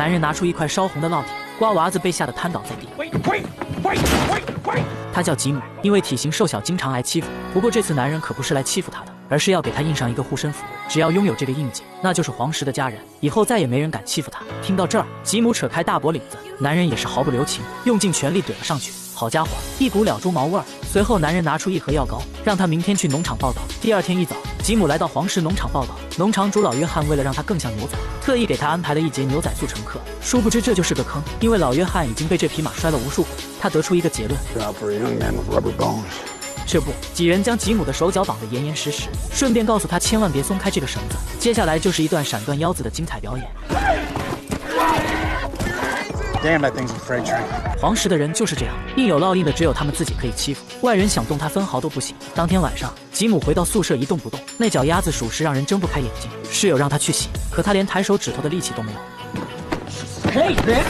男人拿出一块烧红的烙铁，瓜娃子被吓得瘫倒在地。他叫吉姆，因为体型瘦小，经常挨欺负。不过这次男人可不是来欺负他的，而是要给他印上一个护身符。只要拥有这个印记，那就是黄石的家人，以后再也没人敢欺负他。听到这儿，吉姆扯开大脖领子，男人也是毫不留情，用尽全力怼了上去。好家伙，一股了猪毛味儿。随后，男人拿出一盒药膏，让他明天去农场报道。第二天一早，吉姆来到黄石农场报道。农场主老约翰为了让他更像牛仔，特意给他安排了一节牛仔速成课。殊不知这就是个坑，因为老约翰已经被这匹马摔了无数回。他得出一个结论：这不，几人将吉姆的手脚绑得严严实实，顺便告诉他千万别松开这个绳子。接下来就是一段闪断腰子的精彩表演。黄石的人就是这样，印有烙印的只有他们自己可以欺负，外人想动他分毫都不行。当天晚上，吉姆回到宿舍一动不动，那脚丫子属实让人睁不开眼睛。室友让他去洗，可他连抬手指头的力气都没有。Hey, man.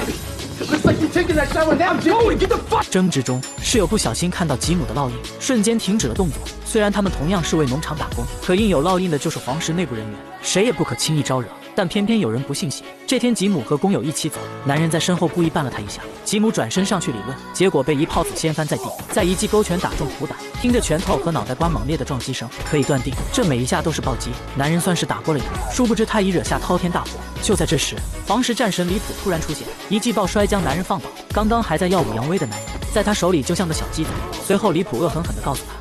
争执中，室友不小心看到吉姆的烙印，瞬间停止了动作。虽然他们同样是为农场打工，可印有烙印的就是黄石内部人员，谁也不可轻易招惹。但偏偏有人不信邪。这天，吉姆和工友一起走，男人在身后故意绊了他一下。吉姆转身上去理论，结果被一炮子掀翻在地，再一记勾拳打中虎胆，听着拳头和脑袋瓜猛烈的撞击声，可以断定这每一下都是暴击。男人算是打过了瘾，殊不知他已惹下滔天大祸。就在这时，黄石战神李普突然出现，一记暴摔将男人放倒。刚刚还在耀武扬威的男人，在他手里就像个小鸡仔。随后，李普恶狠狠地告诉他：“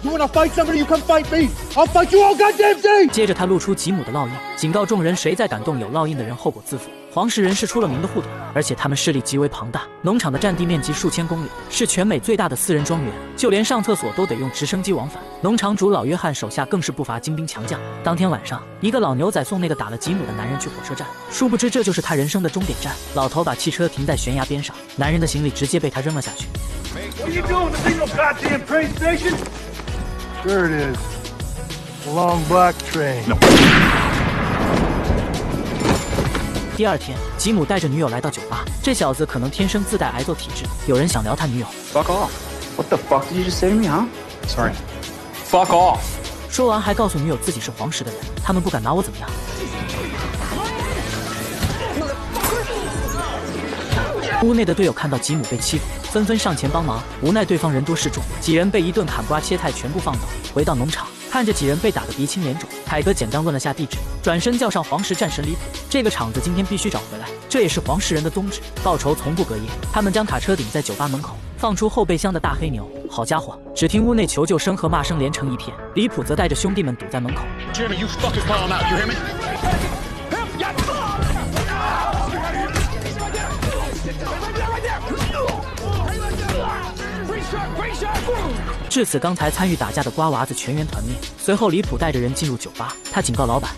接着他露出吉姆的烙印，警告众人：谁再敢动有烙印的人，后果自负。黄石人是出了名的护短，而且他们势力极为庞大，农场的占地面积数千公里，是全美最大的私人庄园，就连上厕所都得用直升机往返。农场主老约翰手下更是不乏精兵强将。当天晚上，一个老牛仔送那个打了吉姆的男人去火车站，殊不知这就是他人生的终点站。老头把汽车停在悬崖边上，男人的行李直接被他扔了下去。第二天，吉姆带着女友来到酒吧。这小子可能天生自带挨揍体质。有人想撩他女友。Fuck off! What the fuck did you just say to me, huh? Sorry. Fuck off! 说完还告诉女友自己是黄石的人，他们不敢拿我怎么样。屋内的队友看到吉姆被欺负，纷纷上前帮忙。无奈对方人多势众，几人被一顿砍瓜切菜全部放倒。回到农场。看着几人被打得鼻青脸肿，凯哥简单问了下地址，转身叫上黄石战神离谱。这个场子今天必须找回来，这也是黄石人的宗旨，报仇从不隔夜。他们将卡车顶在酒吧门口，放出后备箱的大黑牛。好家伙，只听屋内求救声和骂声连成一片。离谱则带着兄弟们堵在门口。至此，刚才参与打架的瓜娃子全员团灭。随后，李普带着人进入酒吧，他警告老板：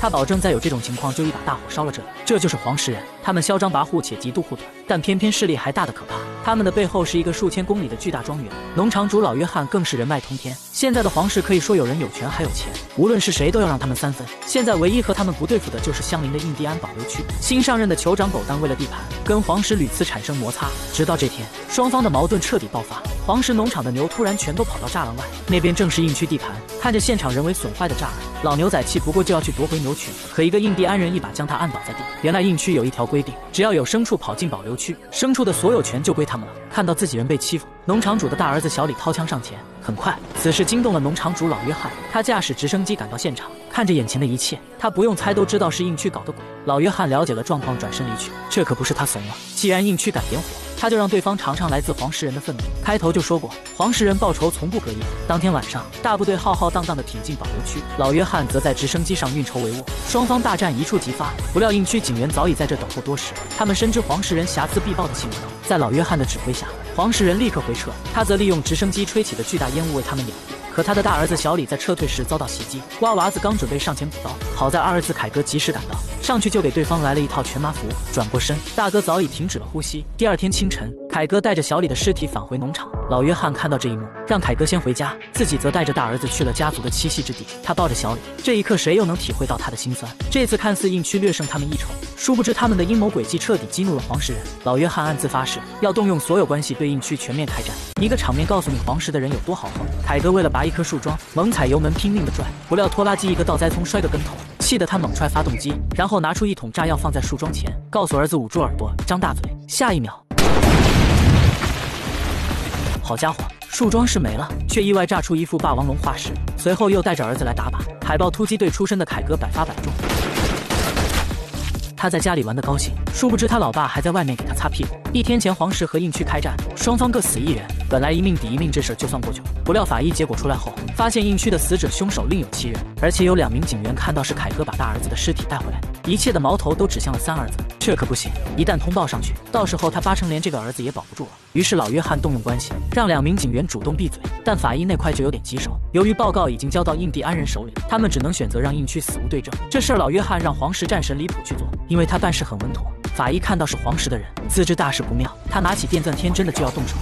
他保证再有这种情况就一把大火烧了这里。这就是黄石人，他们嚣张跋扈且极度护短，但偏偏势力还大的可怕。他们的背后是一个数千公里的巨大庄园，农场主老约翰更是人脉通天。现在的黄石可以说有人有权还有钱，无论是谁都要让他们三分。现在唯一和他们不对付的就是相邻的印第安保留区。新上任的酋长狗蛋为了地盘，跟黄石屡次产生摩擦。直到这天，双方的矛盾彻底爆发。黄石农场的牛突然全都跑到栅栏外，那边正是印区地盘。看着现场人为损坏的栅栏，老牛仔气不过就要去夺回牛群，可一个印第安人一把将他按倒在地。原来印区有一条规定，只要有牲畜跑进保留区，牲畜的所有权就归他们了。看到自己人被欺负，农场主的大儿子小李掏枪上前。很快，此事惊动了农场主老约翰，他驾驶直升机赶到现场，看着眼前的一切，他不用猜都知道是印区搞的鬼。老约翰了解了状况，转身离去。这可不是他怂了，既然印区敢点火。他就让对方尝尝来自黄石人的愤怒。开头就说过，黄石人报仇从不隔夜。当天晚上，大部队浩浩荡荡地挺进保留区，老约翰则在直升机上运筹帷幄。双方大战一触即发。不料印区警员早已在这等候多时，他们深知黄石人瑕疵必报的性格，在老约翰的指挥下，黄石人立刻回撤。他则利用直升机吹起的巨大烟雾为他们掩护。可他的大儿子小李在撤退时遭到袭击，瓜娃子刚准备上前补刀，好在二儿子凯哥及时赶到，上去就给对方来了一套全麻服。转过身，大哥早已停止了呼吸。第二天清晨，凯哥带着小李的尸体返回农场。老约翰看到这一幕，让凯哥先回家，自己则带着大儿子去了家族的栖息之地。他抱着小李，这一刻谁又能体会到他的心酸？这次看似印区略胜他们一筹，殊不知他们的阴谋诡计彻底激怒了黄石人。老约翰暗自发誓，要动用所有关系对印区全面开战，一个场面告诉你黄石的人有多豪横。凯哥为了拔一棵树桩，猛踩油门拼命的拽，不料拖拉机一个倒栽葱，摔个跟头。气得他猛踹发动机，然后拿出一桶炸药放在树桩前，告诉儿子捂住耳朵，张大嘴。下一秒，好家伙，树桩是没了，却意外炸出一副霸王龙化石。随后又带着儿子来打靶。海豹突击队出身的凯哥百发百中。他在家里玩的高兴，殊不知他老爸还在外面给他擦屁股。一天前，黄石和印区开战，双方各死一人，本来一命抵一命，这事就算过去了。不料法医结果出来后，发现印区的死者凶手另有其人，而且有两名警员看到是凯哥把大儿子的尸体带回来，一切的矛头都指向了三儿子。这可不行，一旦通报上去，到时候他八成连这个儿子也保不住了。于是老约翰动用关系，让两名警员主动闭嘴。但法医那块就有点棘手，由于报告已经交到印第安人手里，他们只能选择让印区死无对证。这事儿老约翰让黄石战神离谱去做。因为他办事很稳妥，法医看到是黄石的人，自知大事不妙，他拿起电钻，天真的就要动手。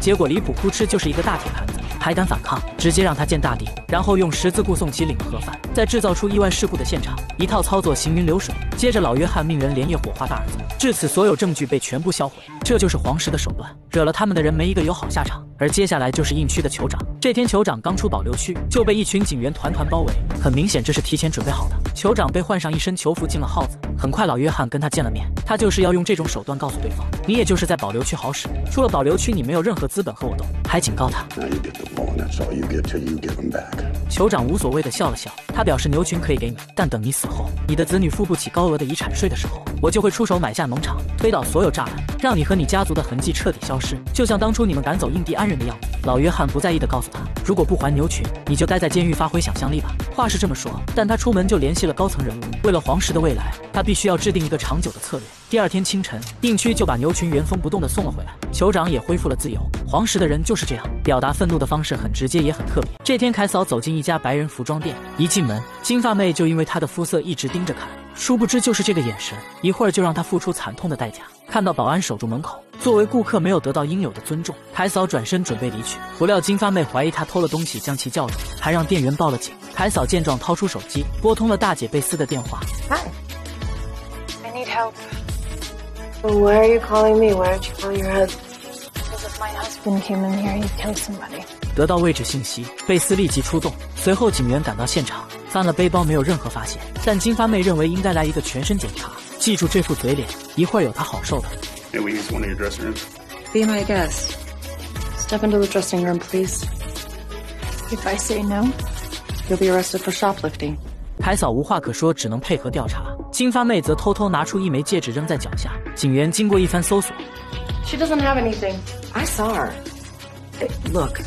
结果离谱扑哧就是一个大铁盘子，还敢反抗，直接让他见大帝，然后用十字固送其领了盒饭，在制造出意外事故的现场，一套操作行云流水。接着老约翰命人连夜火化大儿子，至此所有证据被全部销毁。这就是黄石的手段，惹了他们的人没一个有好下场。而接下来就是印区的酋长，这天酋长刚出保留区就被一群警员团团包围，很明显这是提前准备好的。酋长被换上一身囚服进了耗子，很快老约翰跟他见了面，他就是要用这种手段告诉对方，你也就是在保留区好使，出了保留区你没有任何资本和我斗，还警告他。酋长无所谓的笑了笑，他表示牛群可以给你，但等你死后，你的子女付不起高额的遗产税的时候，我就会出手买下农场，推倒所有栅栏，让你和你家族的痕迹彻底消失，就像当初你们赶走印第安人的样子。老约翰不在意的告诉他，如果不还牛群，你就待在监狱发挥想象力吧。话是这么说，但他出门就联系了高层人物，为了黄石的未来，他必须要制定一个长久的策略。第二天清晨，印区就把牛群原封不动的送了回来，酋长也恢复了自由。黄石的人就是这样，表达愤怒的方式很直接，也很特别。这天，凯嫂走进一家白人服装店，一进门，金发妹就因为她的肤色一直盯着看，殊不知就是这个眼神，一会儿就让他付出惨痛的代价。看到保安守住门口，作为顾客没有得到应有的尊重，凯嫂转身准备离去，不料金发妹怀疑她偷了东西，将其叫住，还让店员报了警。凯嫂见状，掏出手机拨通了大姐贝斯的电话。Hi，I need help. Why are you calling me? Why aren't you calling your husband? Because if my husband came in here, he'd kill somebody. 得到位置信息，贝斯立即出动。随后警员赶到现场，翻了背包，没有任何发现。但金发妹认为应该来一个全身检查。记住这副嘴脸，一会儿有他好受的。May we use one of your dressing rooms? Be my guest. Step into the dressing room, please. If I say no, you'll be arrested for shoplifting. 凯嫂无话可说，只能配合调查。金发妹则偷偷拿出一枚戒指扔在脚下。警员经过一番搜索，She doesn't have anything. I saw her. Look.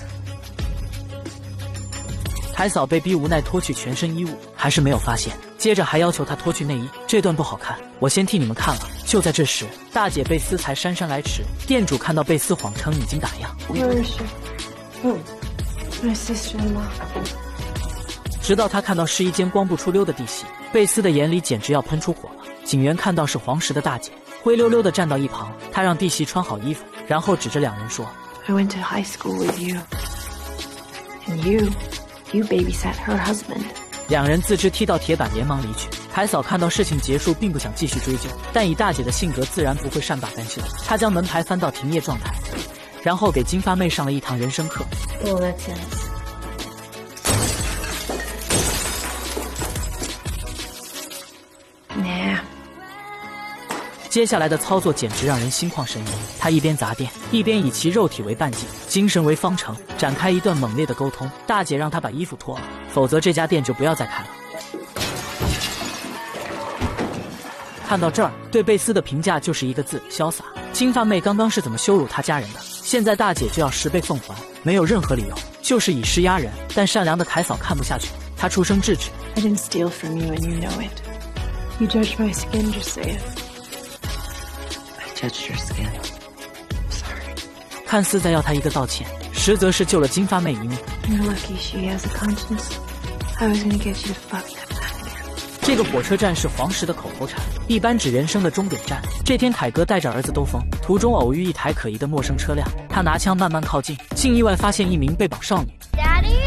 凯嫂被逼无奈脱去全身衣物，还是没有发现。接着还要求她脱去内衣，这段不好看，我先替你们看了。就在这时，大姐贝斯才姗姗来迟。店主看到贝斯谎称已经打烊。Where is she? Who? My sister-in-law. 直到他看到是一间光不出溜的地溪，贝斯的眼里简直要喷出火了。警员看到是黄石的大姐，灰溜溜的站到一旁。他让弟媳穿好衣服，然后指着两人说：“I went to high school with you, and you, you babysat her husband.” 两人自知踢到铁板，连忙离去。凯嫂看到事情结束，并不想继续追究，但以大姐的性格，自然不会善罢甘休。她将门牌翻到停业状态，然后给金发妹上了一堂人生课。接下来的操作简直让人心旷神怡。他一边砸店，一边以其肉体为半径，精神为方程，展开一段猛烈的沟通。大姐让他把衣服脱了，否则这家店就不要再开了。看到这儿，对贝斯的评价就是一个字：潇洒。金发妹刚刚是怎么羞辱他家人的？现在大姐就要十倍奉还，没有任何理由，就是以势压人。但善良的凯嫂看不下去，她出声制止。I didn't steal from you, and you know it. You judge my skin, just say it. Touched your skin. Sorry. 看似在要他一个道歉，实则是救了金发妹一命。You're lucky she has a conscience. I was gonna get you to fuck that man. 这个火车站是黄石的口头禅，一般指人生的终点站。这天，凯哥带着儿子兜风，途中偶遇一台可疑的陌生车辆，他拿枪慢慢靠近，竟意外发现一名被绑少女。Daddy.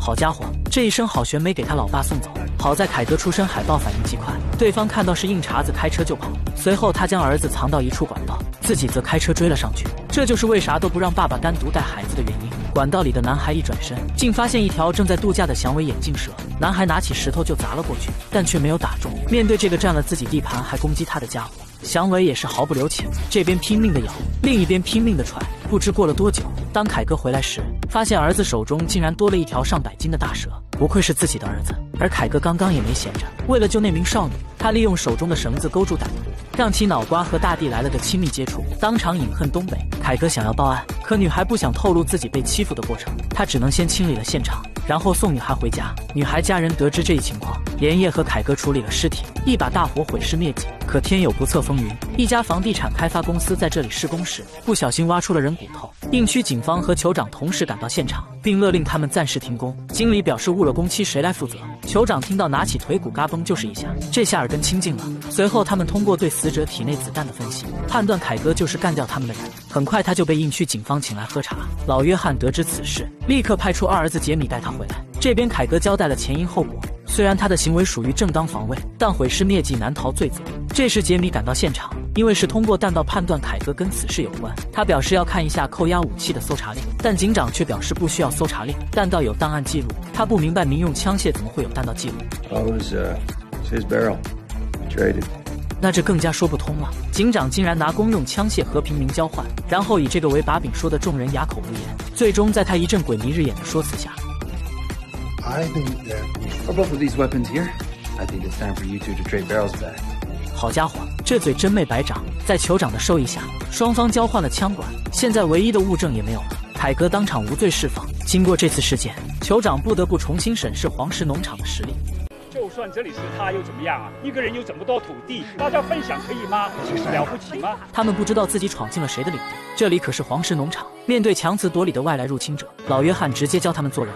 好家伙，这一声好悬没给他老爸送走。好在凯哥出身海豹，反应极快，对方看到是硬茬子，开车就跑。随后他将儿子藏到一处管道，自己则开车追了上去。这就是为啥都不让爸爸单独带孩子的原因。管道里的男孩一转身，竟发现一条正在度假的响尾眼镜蛇。男孩拿起石头就砸了过去，但却没有打中。面对这个占了自己地盘还攻击他的家伙，响尾也是毫不留情，这边拼命的咬，另一边拼命的踹。不知过了多久，当凯哥回来时，发现儿子手中竟然多了一条上百斤的大蛇。不愧是自己的儿子。而凯哥刚刚也没闲着，为了救那名少女，他利用手中的绳子勾住歹徒，让其脑瓜和大地来了个亲密接触，当场饮恨东北。凯哥想要报案，可女孩不想透露自己被欺负的过程，他只能先清理了现场，然后送女孩回家。女孩家人得知这一情况，连夜和凯哥处理了尸体，一把大火毁尸灭迹。可天有不测风云，一家房地产开发公司在这里施工时，不小心挖出了人骨头。应区警方和酋长同时赶到现场，并勒令他们暂时停工。经理表示误了工期谁来负责？酋长听到，拿起腿骨嘎嘣就是一下，这下耳根清净了。随后他们通过对死者体内子弹的分析，判断凯哥就是干掉他们的人。很快他就被印区警方请来喝茶。老约翰得知此事，立刻派出二儿子杰米带他回来。这边凯哥交代了前因后果。虽然他的行为属于正当防卫，但毁尸灭迹难逃罪责。这时杰米赶到现场，因为是通过弹道判断凯哥跟此事有关，他表示要看一下扣押武器的搜查令，但警长却表示不需要搜查令，弹道有档案记录。他不明白民用枪械怎么会有弹道记录。那这更加说不通了，警长竟然拿公用枪械和平民交换，然后以这个为把柄，说的众人哑口无言。最终在他一阵鬼迷日眼的说辞下。I think that for both of these weapons here, I think it's time for you two to trade barrels back. 好家伙，这嘴真没白长。在酋长的授意下，双方交换了枪管。现在唯一的物证也没有了，凯哥当场无罪释放。经过这次事件，酋长不得不重新审视黄石农场的实力。就算这里是他又怎么样啊？一个人有这么多土地，大家分享可以吗？就是了不起吗？他们不知道自己闯进了谁的领地。这里可是黄石农场，面对强词夺理的外来入侵者，老约翰直接教他们做人。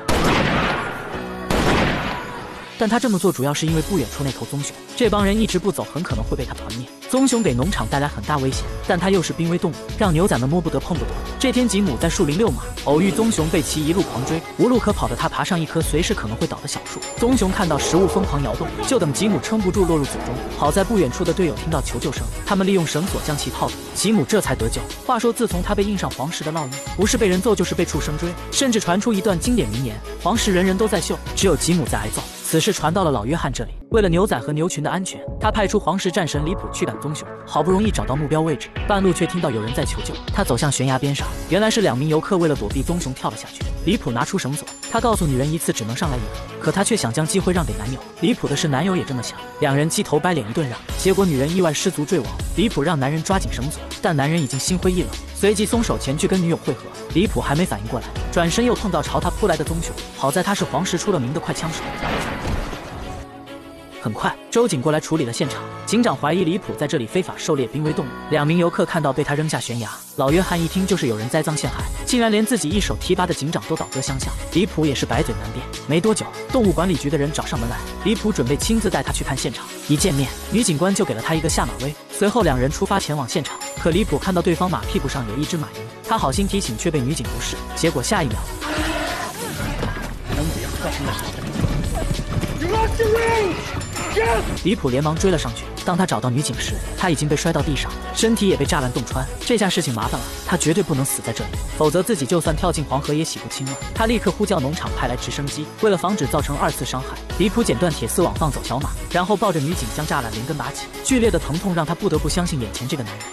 但他这么做主要是因为不远处那头棕熊，这帮人一直不走，很可能会被他团灭。棕熊给农场带来很大危险，但它又是濒危动物，让牛仔们摸不得碰不得。这天吉姆在树林遛马，偶遇棕熊，被其一路狂追，无路可跑的他爬上一棵随时可能会倒的小树。棕熊看到食物疯狂摇动，就等吉姆撑不住落入嘴中。好在不远处的队友听到求救声，他们利用绳索将其套住，吉姆这才得救。话说自从他被印上黄石的烙印，不是被人揍就是被畜生追，甚至传出一段经典名言：黄石人人都在秀，只有吉姆在挨揍。此事传到了老约翰这里，为了牛仔和牛群的安全，他派出黄石战神离谱驱赶棕熊。好不容易找到目标位置，半路却听到有人在求救。他走向悬崖边上，原来是两名游客为了躲避棕熊跳了下去。离谱拿出绳索，他告诉女人一次只能上来一个，可他却想将机会让给男友。离谱的是，男友也这么想，两人鸡头白脸一顿让，结果女人意外失足坠亡。离谱让男人抓紧绳索，但男人已经心灰意冷，随即松手前去跟女友会合。李普还没反应过来，转身又碰到朝他扑来的棕熊，好在他是黄石出了名的快枪手。很快，周警过来处理了现场。警长怀疑李普在这里非法狩猎濒危动物。两名游客看到被他扔下悬崖，老约翰一听就是有人栽赃陷害，竟然连自己一手提拔的警长都倒戈相向。李普也是百嘴难辩。没多久，动物管理局的人找上门来，李普准备亲自带他去看现场。一见面，女警官就给了他一个下马威。随后两人出发前往现场，可李普看到对方马屁股上有一只马蝇，他好心提醒却被女警无视。结果下一秒，李普连忙追了上去。当他找到女警时，他已经被摔到地上，身体也被栅栏洞穿。这下事情麻烦了，他绝对不能死在这里，否则自己就算跳进黄河也洗不清了。他立刻呼叫农场派来直升机，为了防止造成二次伤害，李普剪断铁丝网放走小马，然后抱着女警将栅栏连根拔起。剧烈的疼痛让他不得不相信眼前这个男人。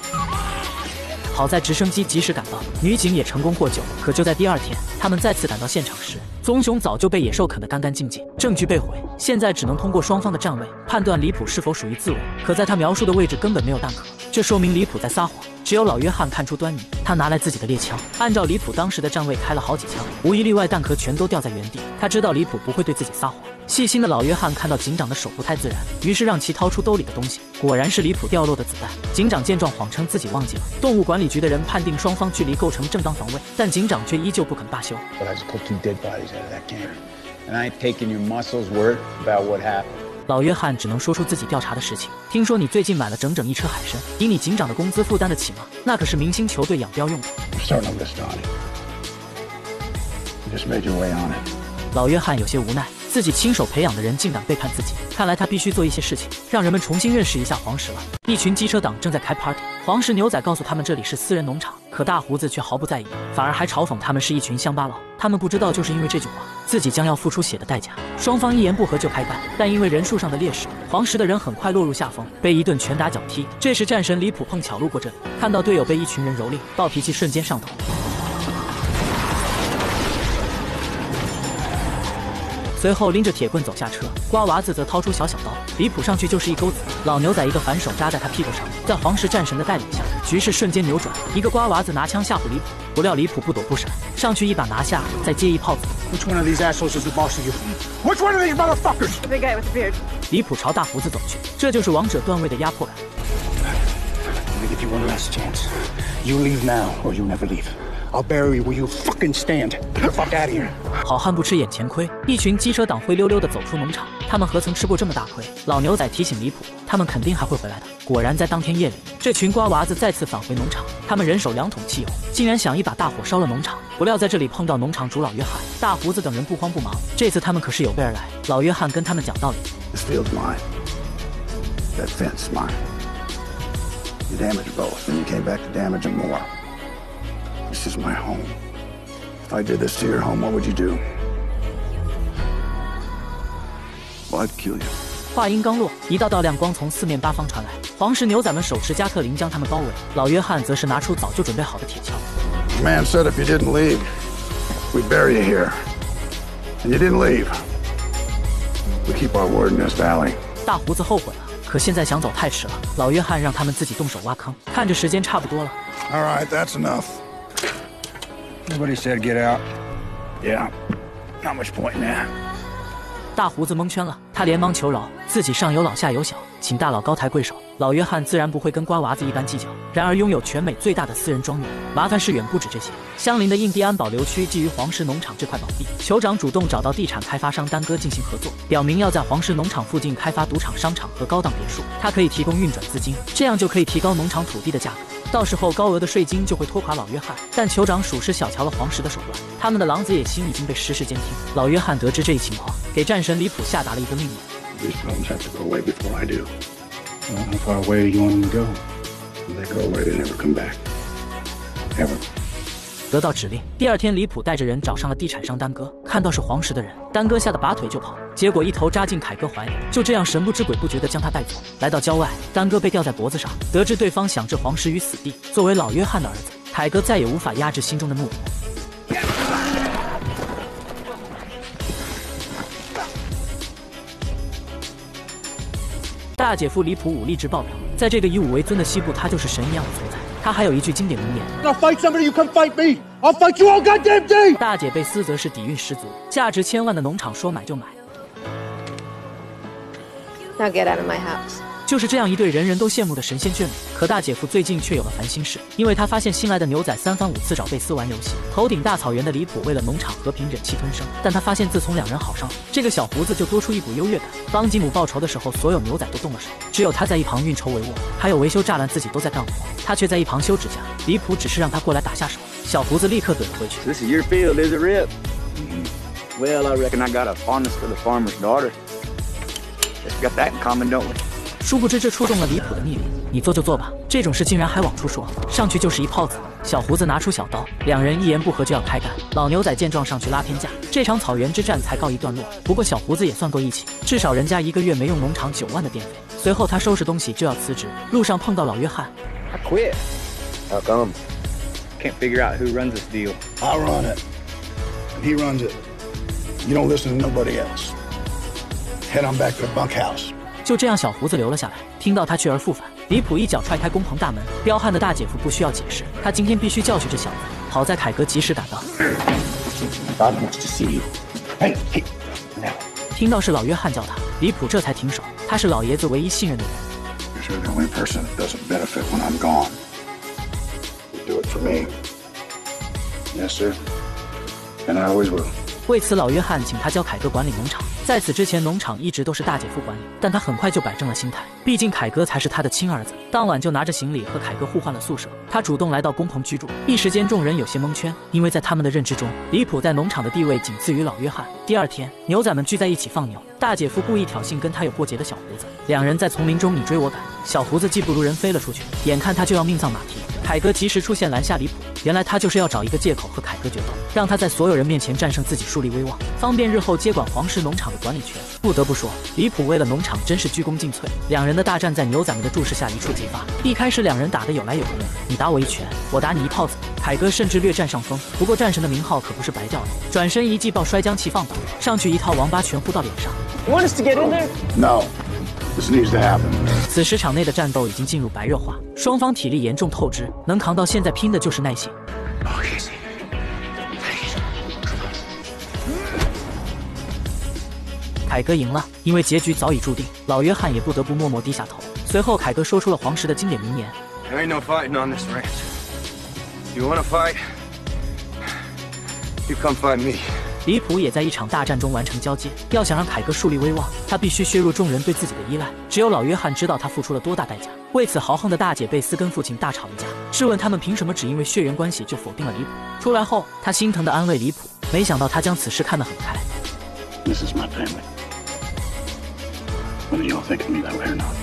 好在直升机及时赶到，女警也成功获救。可就在第二天，他们再次赶到现场时，棕熊早就被野兽啃得干干净净，证据被毁。现在只能通过双方的站位判断离谱是否属于自我。可在他描述的位置根本没有弹壳，这说明离谱在撒谎。只有老约翰看出端倪，他拿来自己的猎枪，按照离谱当时的站位开了好几枪，无一例外弹壳全都掉在原地。他知道离谱不会对自己撒谎。细心的老约翰看到警长的手不太自然，于是让其掏出兜里的东西，果然是离谱掉落的子弹。警长见状，谎称自己忘记了。动物管理局的人判定双方距离构成正当防卫，但警长却依旧不肯罢休。老约翰只能说出自己调查的事情。听说你最近买了整整一车海参，以你警长的工资负担得起吗？那可是明星球队养膘用的。老约翰有些无奈。自己亲手培养的人竟敢背叛自己，看来他必须做一些事情，让人们重新认识一下黄石了。一群机车党正在开 party，黄石牛仔告诉他们这里是私人农场。可大胡子却毫不在意，反而还嘲讽他们是一群乡巴佬。他们不知道，就是因为这句话，自己将要付出血的代价。双方一言不合就开干，但因为人数上的劣势，黄石的人很快落入下风，被一顿拳打脚踢。这时战神离谱碰巧路过这里，看到队友被一群人蹂躏，暴脾气瞬间上头。随后拎着铁棍走下车，瓜娃子则掏出小小刀，离谱上去就是一钩子。老牛仔一个反手扎在他屁股上，在黄石战神的带领下，局势瞬间扭转。一个瓜娃子拿枪吓唬离谱，不料离谱不躲不闪，上去一把拿下，再接一炮子。Which one of these assholes is the boss of you? Which one of these motherfuckers? The guy with the beard. 离谱朝大胡子走去，这就是王者段位的压迫感。Let me give you one last chance. You leave now, or you never leave. I'll bury you where you fucking stand. Get the fuck out of here. 好汉不吃眼前亏，一群机车党灰溜溜的走出农场，他们何曾吃过这么大亏？老牛仔提醒离谱，他们肯定还会回来的。果然，在当天夜里，这群瓜娃子再次返回农场，他们人手两桶汽油，竟然想一把大火烧了农场。不料在这里碰到农场主老约翰、大胡子等人不慌不忙，这次他们可是有备而来。老约翰跟他们讲道理：This field's mine. That fence mine. You damaged both, and you came back to damage them more. This is my home. If I did this to your home, what would you do? Well, I'd kill you. 话音刚落，一道道亮光从四面八方传来，黄石牛仔们手持加特林将他们包围，老约翰则是拿出早就准备好的铁锹。Man said if you didn't leave, we'd bury you here. And you didn't leave. We keep our word in this valley. 大胡子后悔了，可现在想走太迟了。老约翰让他们自己动手挖坑，看着时间差不多了。All right, that's enough. Nobody said get out. Yeah, not much point now.” 大胡子蒙圈了，他连忙求饶，自己上有老下有小，请大佬高抬贵手。老约翰自然不会跟瓜娃子一般计较。然而，拥有全美最大的私人庄园，麻烦事远不止这些。相邻的印第安保留区基于黄石农场这块宝地，酋长主动找到地产开发商丹哥进行合作，表明要在黄石农场附近开发赌场、商场和高档别墅，他可以提供运转资金，这样就可以提高农场土地的价格。到时候高额的税金就会拖垮老约翰。但酋长属实小瞧了黄石的手段，他们的狼子野心已经被实时监听。老约翰得知这一情况，给战神离谱下达了一个命令。These 得到指令，第二天，李普带着人找上了地产商丹哥，看到是黄石的人，丹哥吓得拔腿就跑，结果一头扎进凯哥怀里，就这样神不知鬼不觉地将他带走。来到郊外，丹哥被吊在脖子上，得知对方想置黄石于死地。作为老约翰的儿子，凯哥再也无法压制心中的怒火。大姐夫离谱武力值爆表，在这个以武为尊的西部，他就是神一样的存在。他还有一句经典名言 I'll fight somebody, you can't fight me! I'll fight you all goddamn day! 大姐被斯则是底蕴十足，价值千万的农场说买就买。Now get out of my house. 就是这样一对人人都羡慕的神仙眷侣，可大姐夫最近却有了烦心事，因为他发现新来的牛仔三番五次找贝斯玩游戏。头顶大草原的离谱为了农场和平忍气吞声，但他发现自从两人好上，这个小胡子就多出一股优越感。帮吉姆报仇的时候，所有牛仔都动了手，只有他在一旁运筹帷幄，还有维修栅栏自己都在干活，他却在一旁修指甲。离谱只是让他过来打下手，小胡子立刻怼了回去。This is your field, is it, Rip? Well, I reckon I got a fondness for the farmer's daughter. Just got that in common, don't we? 殊不知这触动了离谱的秘密，你做就做吧，这种事竟然还往出说，上去就是一炮子。小胡子拿出小刀，两人一言不合就要开干。老牛仔见状上去拉偏架，这场草原之战才告一段落。不过小胡子也算够义气，至少人家一个月没用农场九万的电费。随后他收拾东西就要辞职，路上碰到老约翰，I quit. How come? Can't figure out who runs this deal. I run it. And he runs it. You don't listen to nobody else. Head on back to the bunkhouse. 就这样小胡子留了下来。听到他去而复返，离谱一脚踹开工棚大门。彪悍的大姐夫不需要解释，他今天必须教训这小子。好在凯哥及时赶到，听到是老约翰叫他，李普这才停手。他是老爷子唯一信任的人。为此，老约翰请他教凯哥管理农场。在此之前，农场一直都是大姐夫管理，但他很快就摆正了心态，毕竟凯哥才是他的亲儿子。当晚就拿着行李和凯哥互换了宿舍。他主动来到工棚居住，一时间众人有些蒙圈，因为在他们的认知中，离谱在农场的地位仅次于老约翰。第二天，牛仔们聚在一起放牛，大姐夫故意挑衅跟他有过节的小胡子，两人在丛林中你追我赶。小胡子技不如人飞了出去，眼看他就要命丧马蹄，凯哥及时出现拦下离谱。原来他就是要找一个借口和凯哥决斗，让他在所有人面前战胜自己，树立威望，方便日后接管黄石农场的管理权。不得不说，离谱为了农场真是鞠躬尽瘁。两人的大战在牛仔们的注视下一触即发。一开始两人打得有来有回，你打我一拳，我打你一炮子。凯哥甚至略占上风，不过战神的名号可不是白叫的。转身一记爆摔将其放倒，上去一套王八拳呼到脸上。No. This needs to happen. 此时场内的战斗已经进入白热化，双方体力严重透支，能扛到现在拼的就是耐性。凯哥赢了，因为结局早已注定。老约翰也不得不默默低下头。随后，凯哥说出了黄石的经典名言 There ain't no fighting on this ranch. You wanna fight? You come fight me. 离谱也在一场大战中完成交接。要想让凯哥树立威望，他必须削弱众人对自己的依赖。只有老约翰知道他付出了多大代价。为此，豪横的大姐贝斯跟父亲大吵一架，质问他们凭什么只因为血缘关系就否定了离谱。出来后，他心疼的安慰离谱，没想到他将此事看得很开。This is my family. Whether you all think of me that way or not.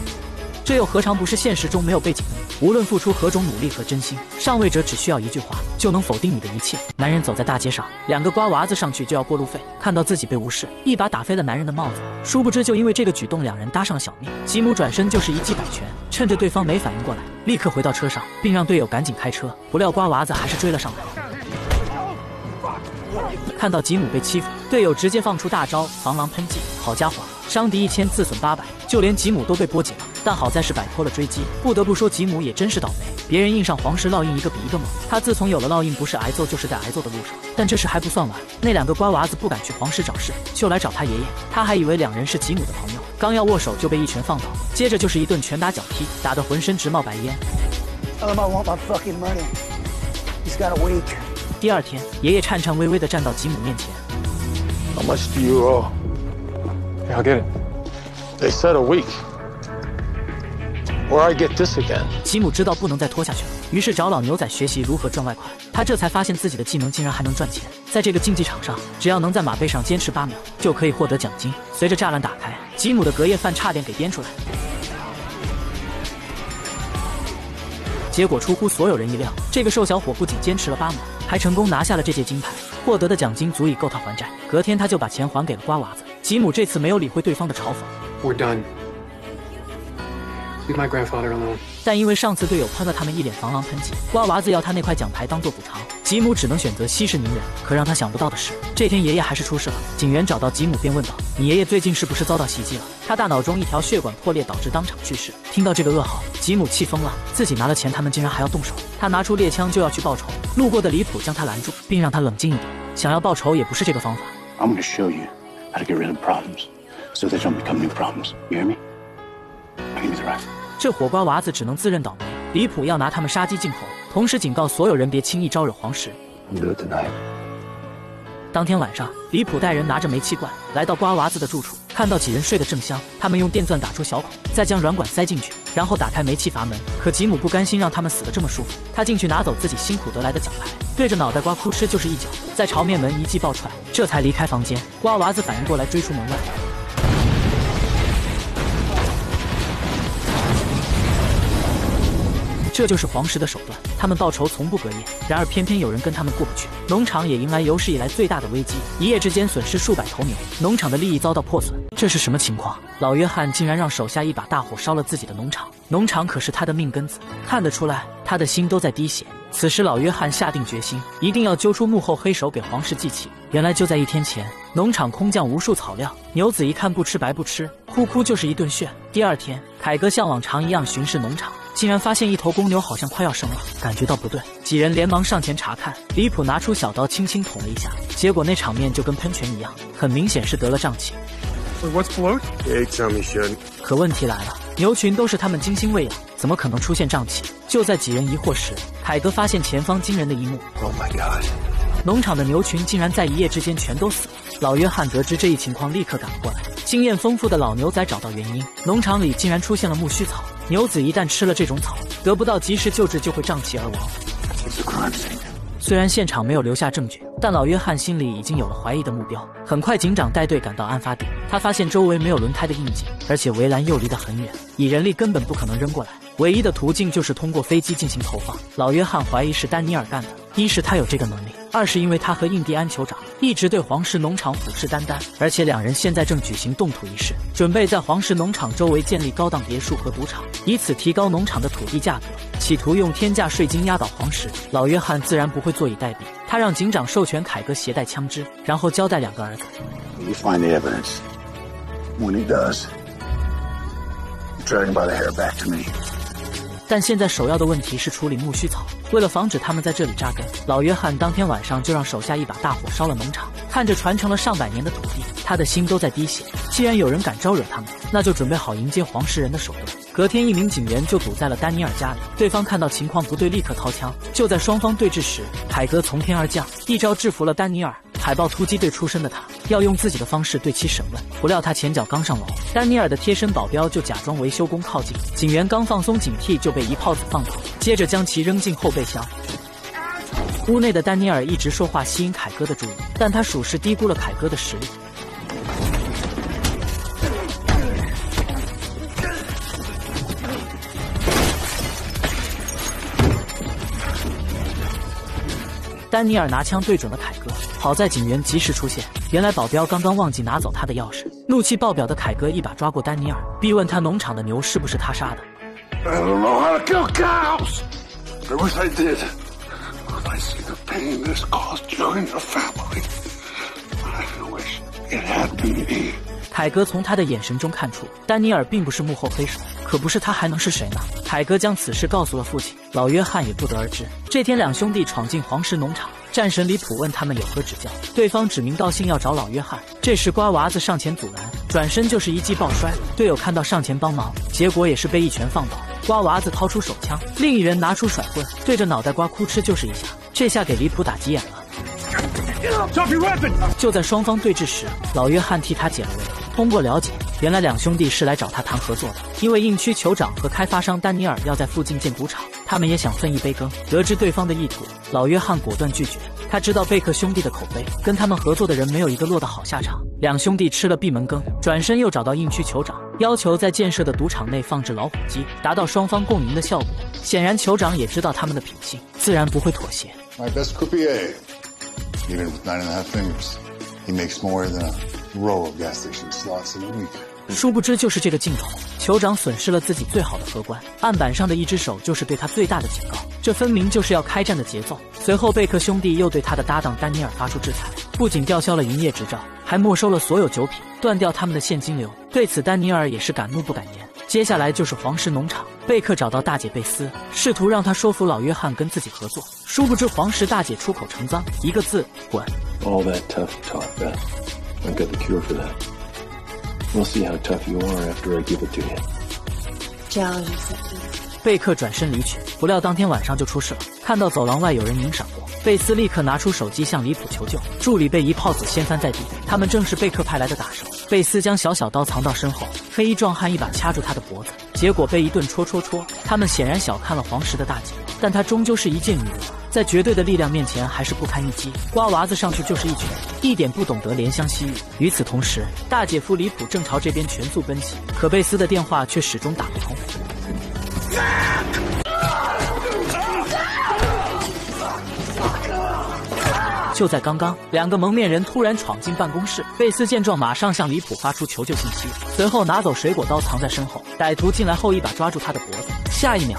这又何尝不是现实中没有背景的你？无论付出何种努力和真心，上位者只需要一句话就能否定你的一切。男人走在大街上，两个瓜娃子上去就要过路费，看到自己被无视，一把打飞了男人的帽子。殊不知，就因为这个举动，两人搭上了小命。吉姆转身就是一记摆拳，趁着对方没反应过来，立刻回到车上，并让队友赶紧开车。不料瓜娃子还是追了上来。看到吉姆被欺负，队友直接放出大招防狼喷剂。好家伙，伤敌一千，自损八百，就连吉姆都被波及了。但好在是摆脱了追击。不得不说，吉姆也真是倒霉，别人印上黄石烙印一个比一个猛。他自从有了烙印，不是挨揍就是在挨揍的路上。但这事还不算完，那两个乖娃子不敢去黄石找事，就来找他爷爷。他还以为两人是吉姆的朋友，刚要握手就被一拳放倒，接着就是一顿拳打脚踢，打得浑身直冒白烟。第二天，爷爷颤颤巍巍地站到吉姆面前。How much do you owe? Yeah, I'll get it. They said a week. Or I get this again. 吉姆知道不能再拖下去了，于是找老牛仔学习如何赚外快。他这才发现自己的技能竟然还能赚钱。在这个竞技场上，只要能在马背上坚持八秒，就可以获得奖金。随着栅栏打开，吉姆的隔夜饭差点给颠出来。结果出乎所有人意料，这个瘦小伙不仅坚持了八秒，还成功拿下了这届金牌。获得的奖金足以够他还债。隔天他就把钱还给了瓜娃子。吉姆这次没有理会对方的嘲讽，We're done. Leave my grandfather alone. 但因为上次队友喷了他们一脸防狼喷剂，瓜娃子要他那块奖牌当做补偿，吉姆只能选择息事宁人。可让他想不到的是，这天爷爷还是出事了。警员找到吉姆，便问道：“你爷爷最近是不是遭到袭击了？”他大脑中一条血管破裂，导致当场去世。听到这个噩耗，吉姆气疯了，自己拿了钱，他们竟然还要动手。他拿出猎枪就要去报仇，路过的离谱将他拦住，并让他冷静一点。想要报仇也不是这个方法。I'm gonna show you how to get rid of problems so they don't become new problems. You hear me? give you the rest. 这火瓜娃子只能自认倒霉。李普要拿他们杀鸡儆猴，同时警告所有人别轻易招惹黄石。当天晚上，李普带人拿着煤气罐来到瓜娃子的住处，看到几人睡得正香，他们用电钻打出小孔，再将软管塞进去，然后打开煤气阀门。可吉姆不甘心让他们死得这么舒服，他进去拿走自己辛苦得来的奖牌，对着脑袋瓜哭哧就是一脚，再朝面门一记爆踹，这才离开房间。瓜娃子反应过来，追出门外。这就是黄石的手段，他们报仇从不隔夜。然而偏偏有人跟他们过不去，农场也迎来有史以来最大的危机，一夜之间损失数百头牛，农场的利益遭到破损。这是什么情况？老约翰竟然让手下一把大火烧了自己的农场，农场可是他的命根子，看得出来他的心都在滴血。此时，老约翰下定决心，一定要揪出幕后黑手，给黄石祭旗。原来就在一天前，农场空降无数草料，牛子一看不吃白不吃，哭哭就是一顿炫。第二天，凯哥像往常一样巡视农场，竟然发现一头公牛好像快要生了，感觉到不对，几人连忙上前查看。离谱拿出小刀轻轻捅了一下，结果那场面就跟喷泉一样，很明显是得了胀气。What's shouldn't. 可问题来了，牛群都是他们精心喂养，怎么可能出现胀气？就在几人疑惑时，凯哥发现前方惊人的一幕：Oh my god. 农场的牛群竟然在一夜之间全都死了。老约翰得知这一情况，立刻赶了过来。经验丰富的老牛仔找到原因，农场里竟然出现了苜蓿草。牛子一旦吃了这种草，得不到及时救治，就会胀气而亡。虽然现场没有留下证据，但老约翰心里已经有了怀疑的目标。很快，警长带队赶到案发地，他发现周围没有轮胎的印记，而且围栏又离得很远，以人力根本不可能扔过来。唯一的途径就是通过飞机进行投放。老约翰怀疑是丹尼尔干的，一是他有这个能力，二是因为他和印第安酋长一直对黄石农场虎视眈眈，而且两人现在正举行动土仪式，准备在黄石农场周围建立高档别墅和赌场，以此提高农场的土地价格。企图用天价税金压倒黄石，老约翰自然不会坐以待毙。他让警长授权凯哥携带枪支，然后交代两个儿子。You find the evidence. When he does, drag him by the hair back to me. 但现在首要的问题是处理苜蓿草。为了防止他们在这里扎根，老约翰当天晚上就让手下一把大火烧了农场。看着传承了上百年的土地，他的心都在滴血。既然有人敢招惹他们，那就准备好迎接黄石人的手段。隔天，一名警员就堵在了丹尼尔家里，对方看到情况不对，立刻掏枪。就在双方对峙时，凯哥从天而降，一招制服了丹尼尔。海豹突击队出身的他，要用自己的方式对其审问。不料他前脚刚上楼，丹尼尔的贴身保镖就假装维修工靠近，警员刚放松警惕，就被一炮子放倒，接着将其扔进后箱。屋内的丹尼尔一直说话吸引凯哥的注意，但他属实低估了凯哥的实力。丹尼尔拿枪对准了凯哥，好在警员及时出现。原来保镖刚刚忘记拿走他的钥匙，怒气爆表的凯哥一把抓过丹尼尔，逼问他农场的牛是不是他杀的。I wish I did. I see the pain this caused you and your family. I wish it had been me. 凯哥从他的眼神中看出，丹尼尔并不是幕后黑手，可不是他还能是谁呢？凯哥将此事告诉了父亲，老约翰也不得而知。这天，两兄弟闯进黄石农场，战神李普问他们有何指教，对方指名道姓要找老约翰。这时，瓜娃子上前阻拦，转身就是一记抱摔。队友看到上前帮忙，结果也是被一拳放倒。瓜娃子掏出手枪，另一人拿出甩棍，对着脑袋瓜哭哧就是一下，这下给李普打急眼了。就在双方对峙时，老约翰替他解了围。通过了解，原来两兄弟是来找他谈合作的。因为印区酋长和开发商丹尼尔要在附近建赌场，他们也想分一杯羹。得知对方的意图，老约翰果断拒绝。他知道贝克兄弟的口碑，跟他们合作的人没有一个落得好下场。两兄弟吃了闭门羹，转身又找到印区酋长，要求在建设的赌场内放置老虎机，达到双方共赢的效果。显然，酋长也知道他们的品性，自然不会妥协。even with nine and a half fingers, he makes more than a row of gas station slots in a week. 殊不知，就是这个镜头，酋长损失了自己最好的荷官，案板上的一只手就是对他最大的警告。这分明就是要开战的节奏。随后，贝克兄弟又对他的搭档丹尼尔发出制裁，不仅吊销了营业执照，还没收了所有酒品，断掉他们的现金流。对此，丹尼尔也是敢怒不敢言。接下来就是黄石农场，贝克找到大姐贝斯，试图让她说服老约翰跟自己合作。殊不知，黄石大姐出口成脏，一个字：滚。All that tough talk. I've got the cure for that. We'll see how tough you are after I give it to you. Accepted. 贝克转身离去，不料当天晚上就出事了。看到走廊外有人影闪过，贝斯立刻拿出手机向李普求救。助理被一炮子掀翻在地，他们正是贝克派来的打手。贝斯将小小刀藏到身后，黑衣壮汉一把掐住他的脖子，结果被一顿戳戳戳。他们显然小看了黄石的大姐，但她终究是一介女人，在绝对的力量面前还是不堪一击。瓜娃子上去就是一拳，一点不懂得怜香惜玉。与此同时，大姐夫李普正朝这边全速奔袭，可贝斯的电话却始终打不通。就在刚刚，两个蒙面人突然闯进办公室。贝斯见状，马上向李普发出求救信息，随后拿走水果刀藏在身后。歹徒进来后，一把抓住他的脖子。下一秒，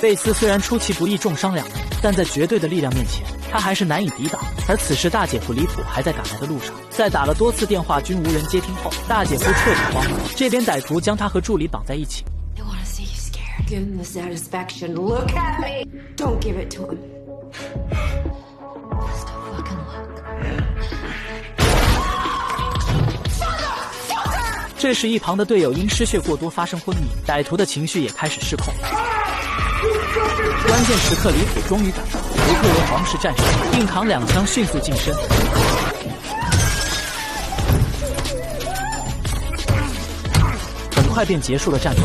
贝斯虽然出其不意重伤两人，但在绝对的力量面前，他还是难以抵挡。而此时，大姐夫李普还在赶来的路上，在打了多次电话均无人接听后，大姐夫彻底慌了。这边歹徒将他和助理绑在一起。They want to see you scared. Give him the satisfaction. Look at me. Don't give it to him. Just a fucking look. 这时，一旁的队友因失血过多发生昏迷，歹徒的情绪也开始失控。关键时刻，李普终于赶到，不愧为皇室战士，硬扛两枪，迅速近身。很快便结束了战斗。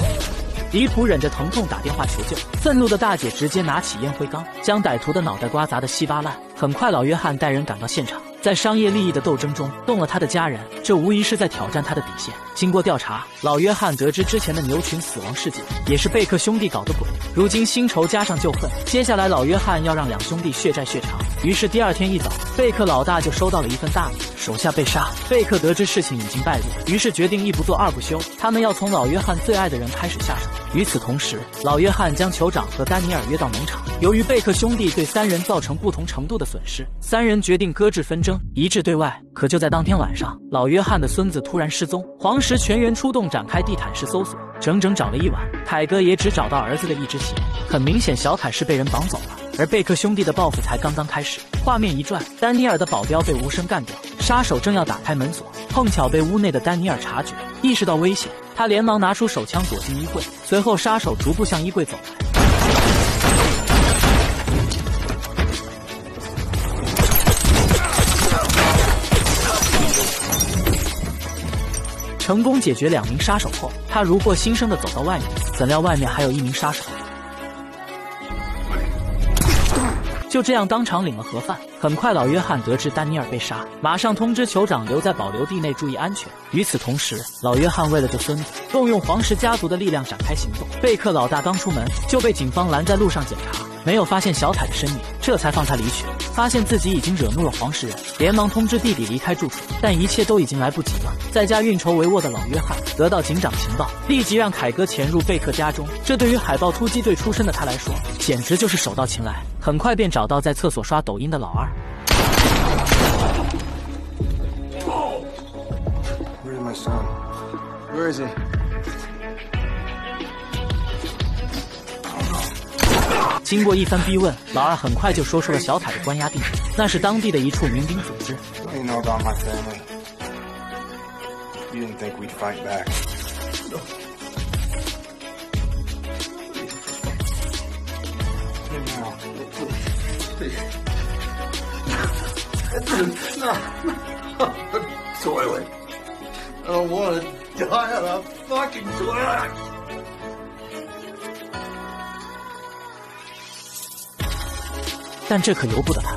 迪普忍着疼痛打电话求救，愤怒的大姐直接拿起烟灰缸将歹徒的脑袋瓜砸得稀巴烂。很快，老约翰带人赶到现场。在商业利益的斗争中动了他的家人，这无疑是在挑战他的底线。经过调查，老约翰得知之前的牛群死亡事件也是贝克兄弟搞的鬼。如今新仇加上旧恨，接下来老约翰要让两兄弟血债血偿。于是第二天一早，贝克老大就收到了一份大礼，手下被杀。贝克得知事情已经败露，于是决定一不做二不休，他们要从老约翰最爱的人开始下手。与此同时，老约翰将酋长和丹尼尔约到农场。由于贝克兄弟对三人造成不同程度的损失，三人决定搁置纷争。一致对外，可就在当天晚上，老约翰的孙子突然失踪，黄石全员出动展开地毯式搜索，整整找了一晚，凯哥也只找到儿子的一只鞋。很明显，小凯是被人绑走了，而贝克兄弟的报复才刚刚开始。画面一转，丹尼尔的保镖被无声干掉，杀手正要打开门锁，碰巧被屋内的丹尼尔察觉，意识到危险，他连忙拿出手枪躲进衣柜，随后杀手逐步向衣柜走来。成功解决两名杀手后，他如获新生的走到外面，怎料外面还有一名杀手。就这样当场领了盒饭。很快，老约翰得知丹尼尔被杀，马上通知酋长留在保留地内注意安全。与此同时，老约翰为了救孙子，动用皇室家族的力量展开行动。贝克老大刚出门就被警方拦在路上检查，没有发现小凯的身影，这才放他离去。发现自己已经惹怒了黄石人，连忙通知弟弟离开住处，但一切都已经来不及了。在家运筹帷幄的老约翰得到警长情报，立即让凯哥潜入贝克家中。这对于海豹突击队出身的他来说，简直就是手到擒来。很快便找到在厕所刷抖音的老二。Where's my son? Where is he? 经过一番逼问，老二很快就说出了小凯的关押地点，那是当地的一处民兵组织。但这可由不得他。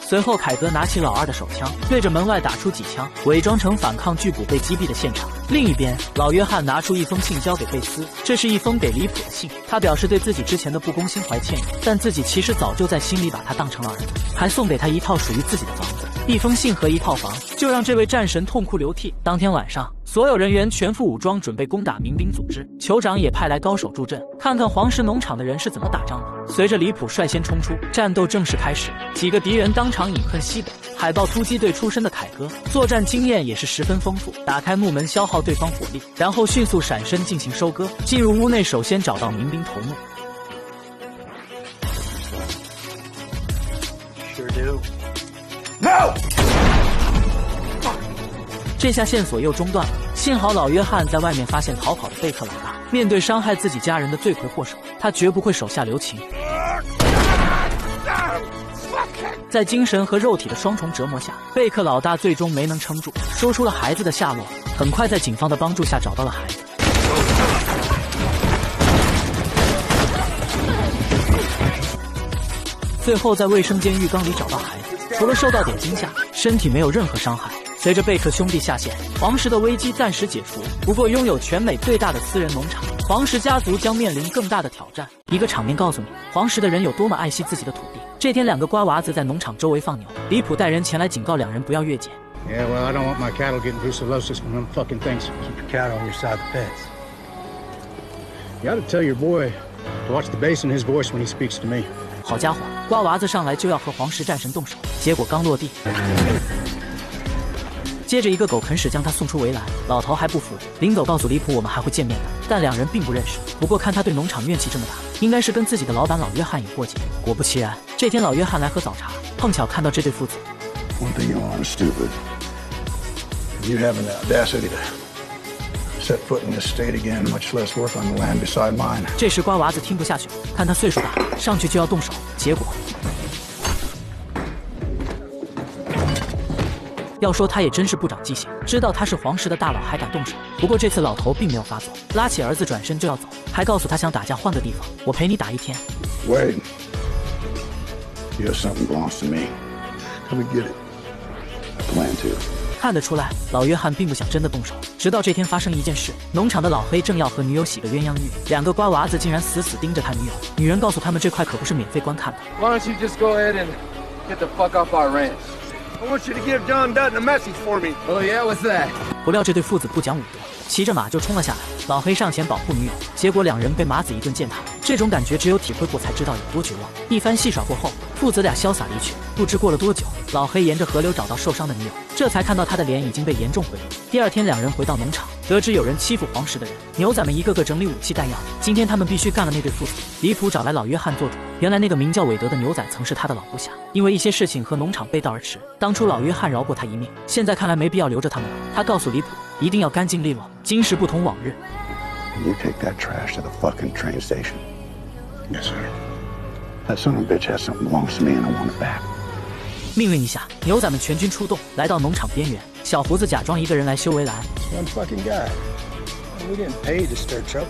随后，凯哥拿起老二的手枪，对着门外打出几枪，伪装成反抗拒捕被击毙的现场。另一边，老约翰拿出一封信交给贝斯，这是一封给离谱的信。他表示对自己之前的不公心怀歉意，但自己其实早就在心里把他当成了儿子，还送给他一套属于自己的房子。一封信和一套房，就让这位战神痛哭流涕。当天晚上，所有人员全副武装，准备攻打民兵组织。酋长也派来高手助阵，看看黄石农场的人是怎么打仗的。随着离谱率先冲出，战斗正式开始。几个敌人当场饮恨西北。海豹突击队出身的凯哥，作战经验也是十分丰富。打开木门，消耗对方火力，然后迅速闪身进行收割。进入屋内，首先找到民兵头目。这下线索又中断了。幸好老约翰在外面发现逃跑的贝克老大，面对伤害自己家人的罪魁祸首，他绝不会手下留情。在精神和肉体的双重折磨下，贝克老大最终没能撑住，说出了孩子的下落。很快，在警方的帮助下找到了孩子。最后，在卫生间浴缸里找到孩子，除了受到点惊吓，身体没有任何伤害。随着贝克兄弟下线，黄石的危机暂时解除。不过，拥有全美最大的私人农场，黄石家族将面临更大的挑战。一个场面告诉你，黄石的人有多么爱惜自己的土地。这天，两个瓜娃子在农场周围放牛，离谱带人前来警告两人不要越界。Yeah, well, I don't want my cattle getting brucellosis from them fucking things. Keep your cattle on your side of the fence. You ought to tell your boy to watch the bass in his voice when he speaks to me. 好家伙，瓜娃子上来就要和黄石战神动手，结果刚落地，接着一个狗啃屎将他送出围栏。老头还不服，林狗告诉离谱我们还会见面的，但两人并不认识。不过看他对农场怨气这么大，应该是跟自己的老板老约翰有过节。果不其然，这天老约翰来喝早茶，碰巧看到这对父子。One thing you are stupid. You having the audacity to set foot in this state again, much less work on the land beside mine. 这时瓜娃子听不下去，看他岁数大，上去就要动手，结果要说他也真是不长记性，知道他是黄石的大佬还敢动手。不过这次老头并没有发作，拉起儿子转身就要走，还告诉他想打架换个地方，我陪你打一天。Wait. You have something belongs to me. Come and get it. I plan to. 看得出来，老约翰并不想真的动手。直到这天发生一件事，农场的老黑正要和女友洗个鸳鸯浴，两个瓜娃子竟然死死盯着他女友。女人告诉他们，这块可不是免费观看的。Why don't you just go ahead and get the fuck off our ranch? I want you to give John Dutton a message for me. Oh yeah, what's that? 不料这对父子不讲武德， 骑着马就冲了下来。老黑上前保护女友，结果两人被马子一顿践踏。这种感觉只有体会过才知道有多绝望。一番戏耍过后，父子俩潇洒离去。不知过了多久，老黑沿着河流找到受伤的女友，这才看到她的脸已经被严重毁容。第二天，两人回到农场，得知有人欺负黄石的人，牛仔们一个个整理武器弹药。今天他们必须干了那对父子。李普找来老约翰做主。原来那个名叫韦德的牛仔曾是他的老部下，因为一些事情和农场背道而驰。当初老约翰饶过他一命，现在看来没必要留着他们了。他告诉李普，一定要干净利落，今时不同往日。You take that trash to the fucking train station. Yes, sir. That son of a bitch has something belongs to me and I want it back. 命令一下，牛仔们全军出动，来到农场边缘。小胡子假装一个人来修围栏。One fucking guy. We didn't pay to stir trouble.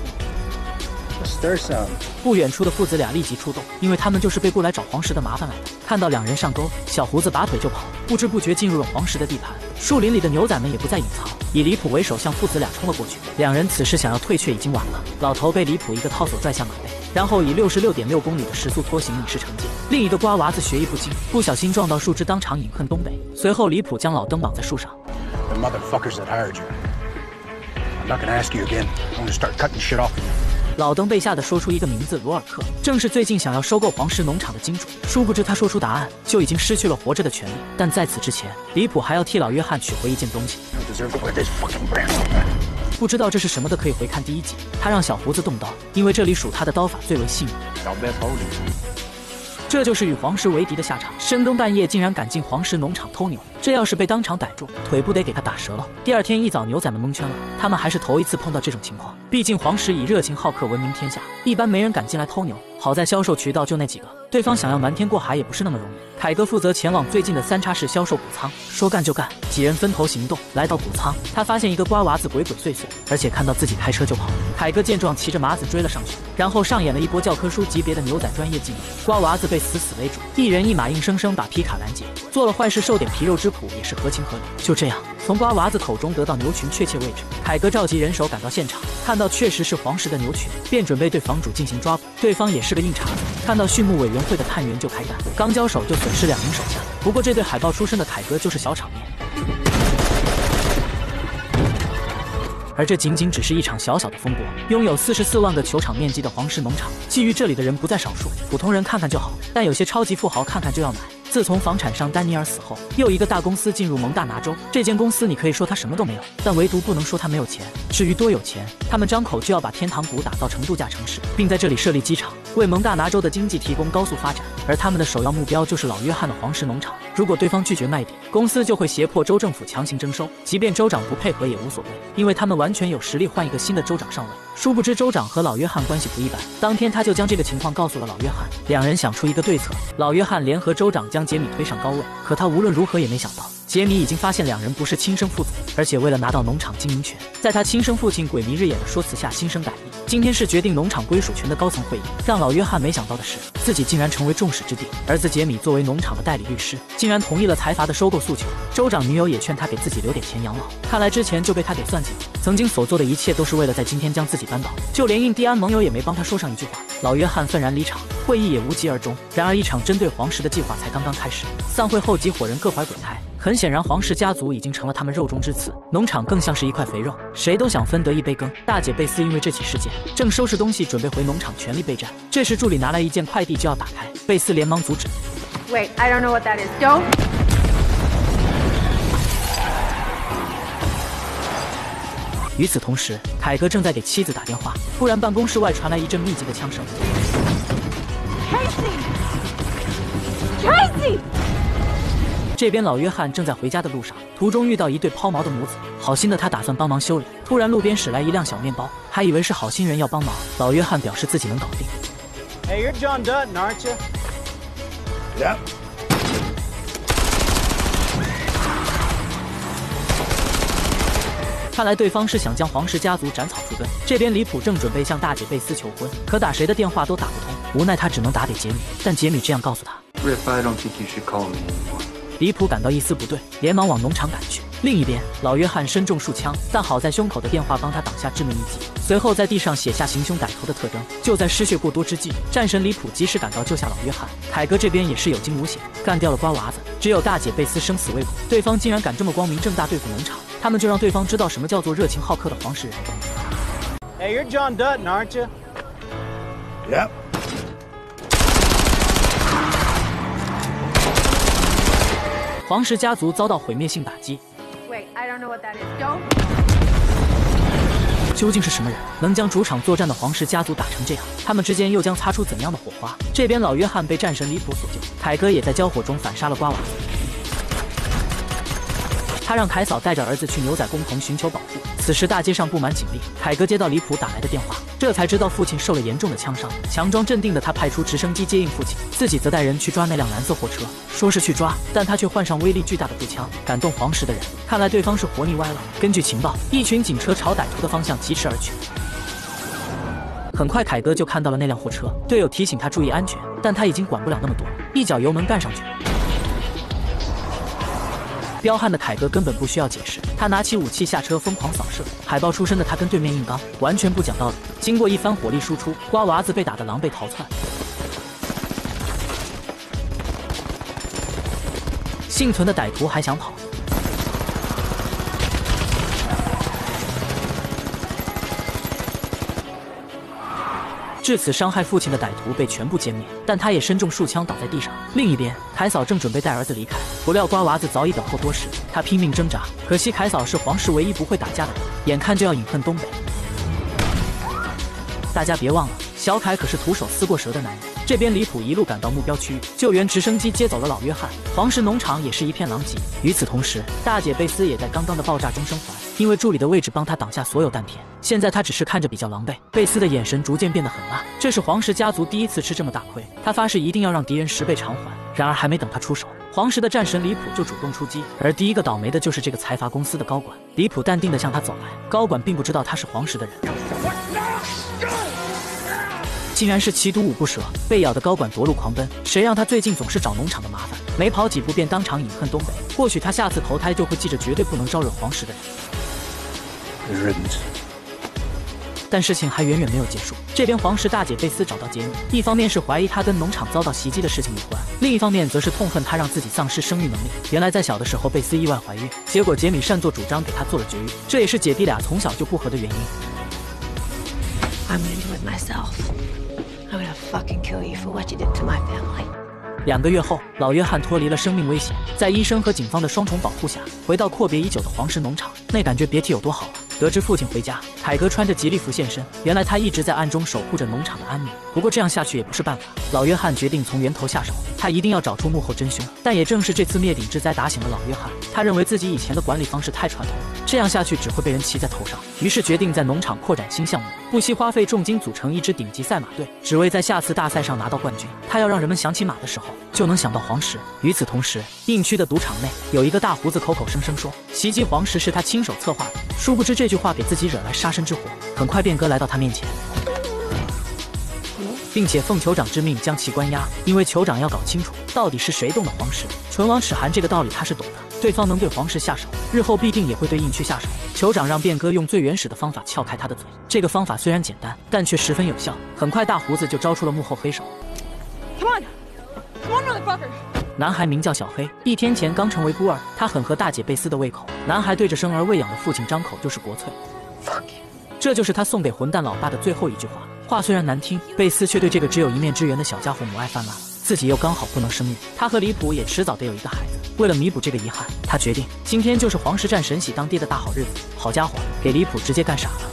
不远处的父子俩立即出动，因为他们就是被雇来找黄石的麻烦来的。看到两人上钩，小胡子拔腿就跑，不知不觉进入了黄石的地盘。树林里的牛仔们也不再隐藏，以离谱为首向父子俩冲了过去。两人此时想要退却已经晚了，老头被离谱一个套索拽下马背，然后以六十六点六公里的时速拖行以示惩戒。另一个瓜娃子学艺不精，不小心撞到树枝，当场饮恨东北。随后离谱将老登绑在树上。The motherfuckers that hired you. I'm not gonna ask you again. I'm gonna start cutting shit off. 老登被吓得说出一个名字罗尔克，正是最近想要收购黄石农场的金主。殊不知他说出答案就已经失去了活着的权利。但在此之前，离谱还要替老约翰取回一件东西。不知道这是什么的可以回看第一集。他让小胡子动刀，因为这里属他的刀法最为细腻。这就是与黄石为敌的下场。深更半夜竟然敢进黄石农场偷牛，这要是被当场逮住，腿不得给他打折了。第二天一早，牛仔们蒙圈了，他们还是头一次碰到这种情况。毕竟黄石以热情好客闻名天下，一般没人敢进来偷牛。好在销售渠道就那几个，对方想要瞒天过海也不是那么容易。凯哥负责前往最近的三叉市销售谷仓，说干就干，几人分头行动，来到谷仓，他发现一个瓜娃子鬼鬼祟祟，而且看到自己开车就跑。凯哥见状，骑着马子追了上去，然后上演了一波教科书级别的牛仔专业技能。瓜娃子被死死勒住，一人一马硬生生把皮卡拦截。做了坏事受点皮肉之苦也是合情合理。就这样，从瓜娃子口中得到牛群确切位置，凯哥召集人手赶到现场，看到确实是黄石的牛群，便准备对房主进行抓捕。对方也是个硬茬，看到畜牧委员会的探员就开干，刚交手就损失两名手下。不过这对海豹出身的凯哥就是小场面。而这仅仅只是一场小小的风波。拥有四十四万个球场面积的黄石农场，觊觎这里的人不在少数。普通人看看就好，但有些超级富豪看看就要买。自从房产商丹尼尔死后，又一个大公司进入蒙大拿州。这间公司你可以说他什么都没有，但唯独不能说他没有钱。至于多有钱，他们张口就要把天堂谷打造成度假城市，并在这里设立机场，为蒙大拿州的经济提供高速发展。而他们的首要目标就是老约翰的黄石农场。如果对方拒绝卖地，公司就会胁迫州政府强行征收，即便州长不配合也无所谓，因为他们完全有实力换一个新的州长上位。殊不知州长和老约翰关系不一般，当天他就将这个情况告诉了老约翰，两人想出一个对策。老约翰联合州长将杰米推上高位，可他无论如何也没想到。杰米已经发现两人不是亲生父子，而且为了拿到农场经营权，在他亲生父亲鬼迷日眼的说辞下心生歹意。今天是决定农场归属权的高层会议，让老约翰没想到的是，自己竟然成为众矢之的。儿子杰米作为农场的代理律师，竟然同意了财阀的收购诉求。州长女友也劝他给自己留点钱养老，看来之前就被他给算计了。曾经所做的一切都是为了在今天将自己扳倒，就连印第安盟友也没帮他说上一句话。老约翰愤然离场，会议也无疾而终。然而，一场针对黄石的计划才刚刚开始。散会后，几伙人各怀鬼胎。很显然，皇室家族已经成了他们肉中之刺，农场更像是一块肥肉，谁都想分得一杯羹。大姐贝斯因为这起事件正收拾东西准备回农场全力备战，这时助理拿来一件快递就要打开，贝斯连忙阻止。Wait, I don't know what that is. Don't. 与此同时，凯哥正在给妻子打电话，突然办公室外传来一阵密集的枪声。这边老约翰正在回家的路上，途中遇到一对抛锚的母子。好心的他打算帮忙修理，突然路边驶来一辆小面包，还以为是好心人要帮忙。老约翰表示自己能搞定。Hey, you're John Dutton, aren't you? Yeah. 看来对方是想将皇室家族斩草除根。这边李普正准备向大姐贝斯求婚，可打谁的电话都打不通，无奈他只能打给杰米。但杰米这样告诉他：“Rip, I don't think you should call me anymore。”李普感到一丝不对，连忙往农场赶去。另一边，老约翰身中数枪，但好在胸口的电话帮他挡下致命一击。随后在地上写下行凶歹徒的特征。就在失血过多之际，战神李普及时赶到救下老约翰。凯哥这边也是有惊无险，干掉了瓜娃子。只有大姐贝斯生死未卜，对方竟然敢这么光明正大对付农场，他们就让对方知道什么叫做热情好客的黄石人。Hey, you're John Dutton, aren't you? Yep. 黄石家族遭到毁灭性打击。究竟是什么人能将主场作战的黄石家族打成这样？他们之间又将擦出怎样的火花？这边老约翰被战神离谱所救，凯哥也在交火中反杀了瓜娃子。他让凯嫂带着儿子去牛仔工棚寻求保护。此时大街上布满警力。凯哥接到李普打来的电话，这才知道父亲受了严重的枪伤。强装镇定的他派出直升机接应父亲，自己则带人去抓那辆蓝色货车。说是去抓，但他却换上威力巨大的步枪，感动黄石的人。看来对方是活腻歪了。根据情报，一群警车朝歹徒的方向疾驰而去。很快，凯哥就看到了那辆货车。队友提醒他注意安全，但他已经管不了那么多，一脚油门干上去。彪悍的凯哥根本不需要解释，他拿起武器下车疯狂扫射。海豹出身的他跟对面硬刚，完全不讲道理。经过一番火力输出，瓜娃子被打得狼狈逃窜。幸存的歹徒还想跑。至此，伤害父亲的歹徒被全部歼灭，但他也身中数枪，倒在地上。另一边，凯嫂正准备带儿子离开，不料瓜娃子早已等候多时。他拼命挣扎，可惜凯嫂是皇室唯一不会打架的人，眼看就要饮恨东北。大家别忘了，小凯可是徒手撕过蛇的男人。这边，李普一路赶到目标区域，救援直升机接走了老约翰。黄石农场也是一片狼藉。与此同时，大姐贝斯也在刚刚的爆炸中生还。因为助理的位置帮他挡下所有弹片，现在他只是看着比较狼狈。贝斯的眼神逐渐变得很辣，这是黄石家族第一次吃这么大亏，他发誓一定要让敌人十倍偿还。然而还没等他出手，黄石的战神李普就主动出击，而第一个倒霉的就是这个财阀公司的高管。李普淡定地向他走来，高管并不知道他是黄石的人，竟然是奇毒五不蛇，被咬的高管夺路狂奔。谁让他最近总是找农场的麻烦，没跑几步便当场饮恨东北。或许他下次投胎就会记着绝对不能招惹黄石的人。但事情还远远没有结束。这边黄石大姐贝斯找到杰米，一方面是怀疑他跟农场遭到袭击的事情有关，另一方面则是痛恨他让自己丧失生育能力。原来在小的时候贝斯意外怀孕，结果杰米擅作主张给她做了绝育，这也是姐弟俩从小就不和的原因。I'm gonna fucking kill you for what you did to my family。两个月后，老约翰脱离了生命危险，在医生和警方的双重保护下，回到阔别已久的黄石农场。那感觉别提有多好了。得知父亲回家，凯哥穿着吉利服现身。原来他一直在暗中守护着农场的安宁。不过这样下去也不是办法，老约翰决定从源头下手，他一定要找出幕后真凶。但也正是这次灭顶之灾打醒了老约翰，他认为自己以前的管理方式太传统，这样下去只会被人骑在头上。于是决定在农场扩展新项目，不惜花费重金组成一支顶级赛马队，只为在下次大赛上拿到冠军。他要让人们想起马的时候，就能想到黄石。与此同时，印区的赌场内有一个大胡子口口声声说袭击黄石是他亲手策划的，殊不知这。这句话给自己惹来杀身之祸。很快，变哥来到他面前，并且奉酋长之命将其关押，因为酋长要搞清楚到底是谁动的黄石。唇亡齿寒这个道理他是懂的，对方能对黄石下手，日后必定也会对印区下手。酋长让变哥用最原始的方法撬开他的嘴，这个方法虽然简单，但却十分有效。很快，大胡子就招出了幕后黑手。男孩名叫小黑，一天前刚成为孤儿。他很合大姐贝斯的胃口。男孩对着生而未养的父亲张口就是国粹，这就是他送给混蛋老爸的最后一句话。话虽然难听，贝斯却对这个只有一面之缘的小家伙母爱泛滥了。自己又刚好不能生育，他和李普也迟早得有一个孩子。为了弥补这个遗憾，他决定今天就是黄石战神喜当爹的大好日子。好家伙，给李普直接干傻了。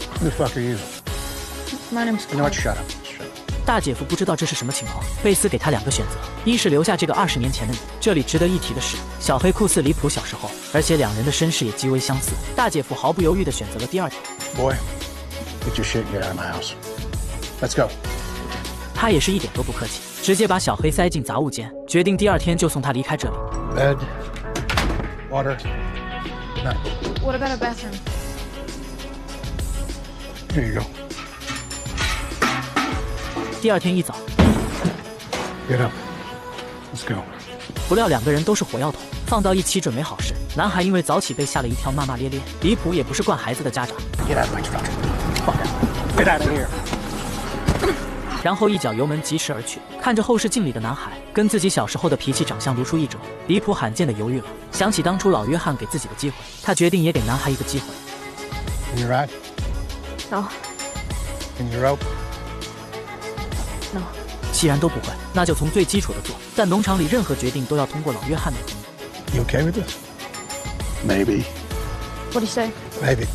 大姐夫不知道这是什么情况，贝斯给他两个选择：一是留下这个二十年前的你。这里值得一提的是，小黑酷似离谱小时候，而且两人的身世也极为相似。大姐夫毫不犹豫地选择了第二条。Boy, get your shit, get out of my house. Let's go. 他也是一点都不客气，直接把小黑塞进杂物间，决定第二天就送他离开这里。Bed, water, night. What about a bathroom? Here you go. 第二天一早，Get up. Let's go. 不料两个人都是火药桶，放到一起准没好事。男孩因为早起被吓了一跳，骂骂咧咧。离谱也不是惯孩子的家长。Get out of my truck. Get out of here. 然后一脚油门疾驰而去。看着后视镜里的男孩，跟自己小时候的脾气长相如出一辙。离谱罕见的犹豫了，想起当初老约翰给自己的机会，他决定也给男孩一个机会。Can you ride? No. Can you rope? 既然都不会，那就从最基础的做。但农场里任何决定都要通过老约翰的同意。You okay with this? Maybe. What do you say? Maybe.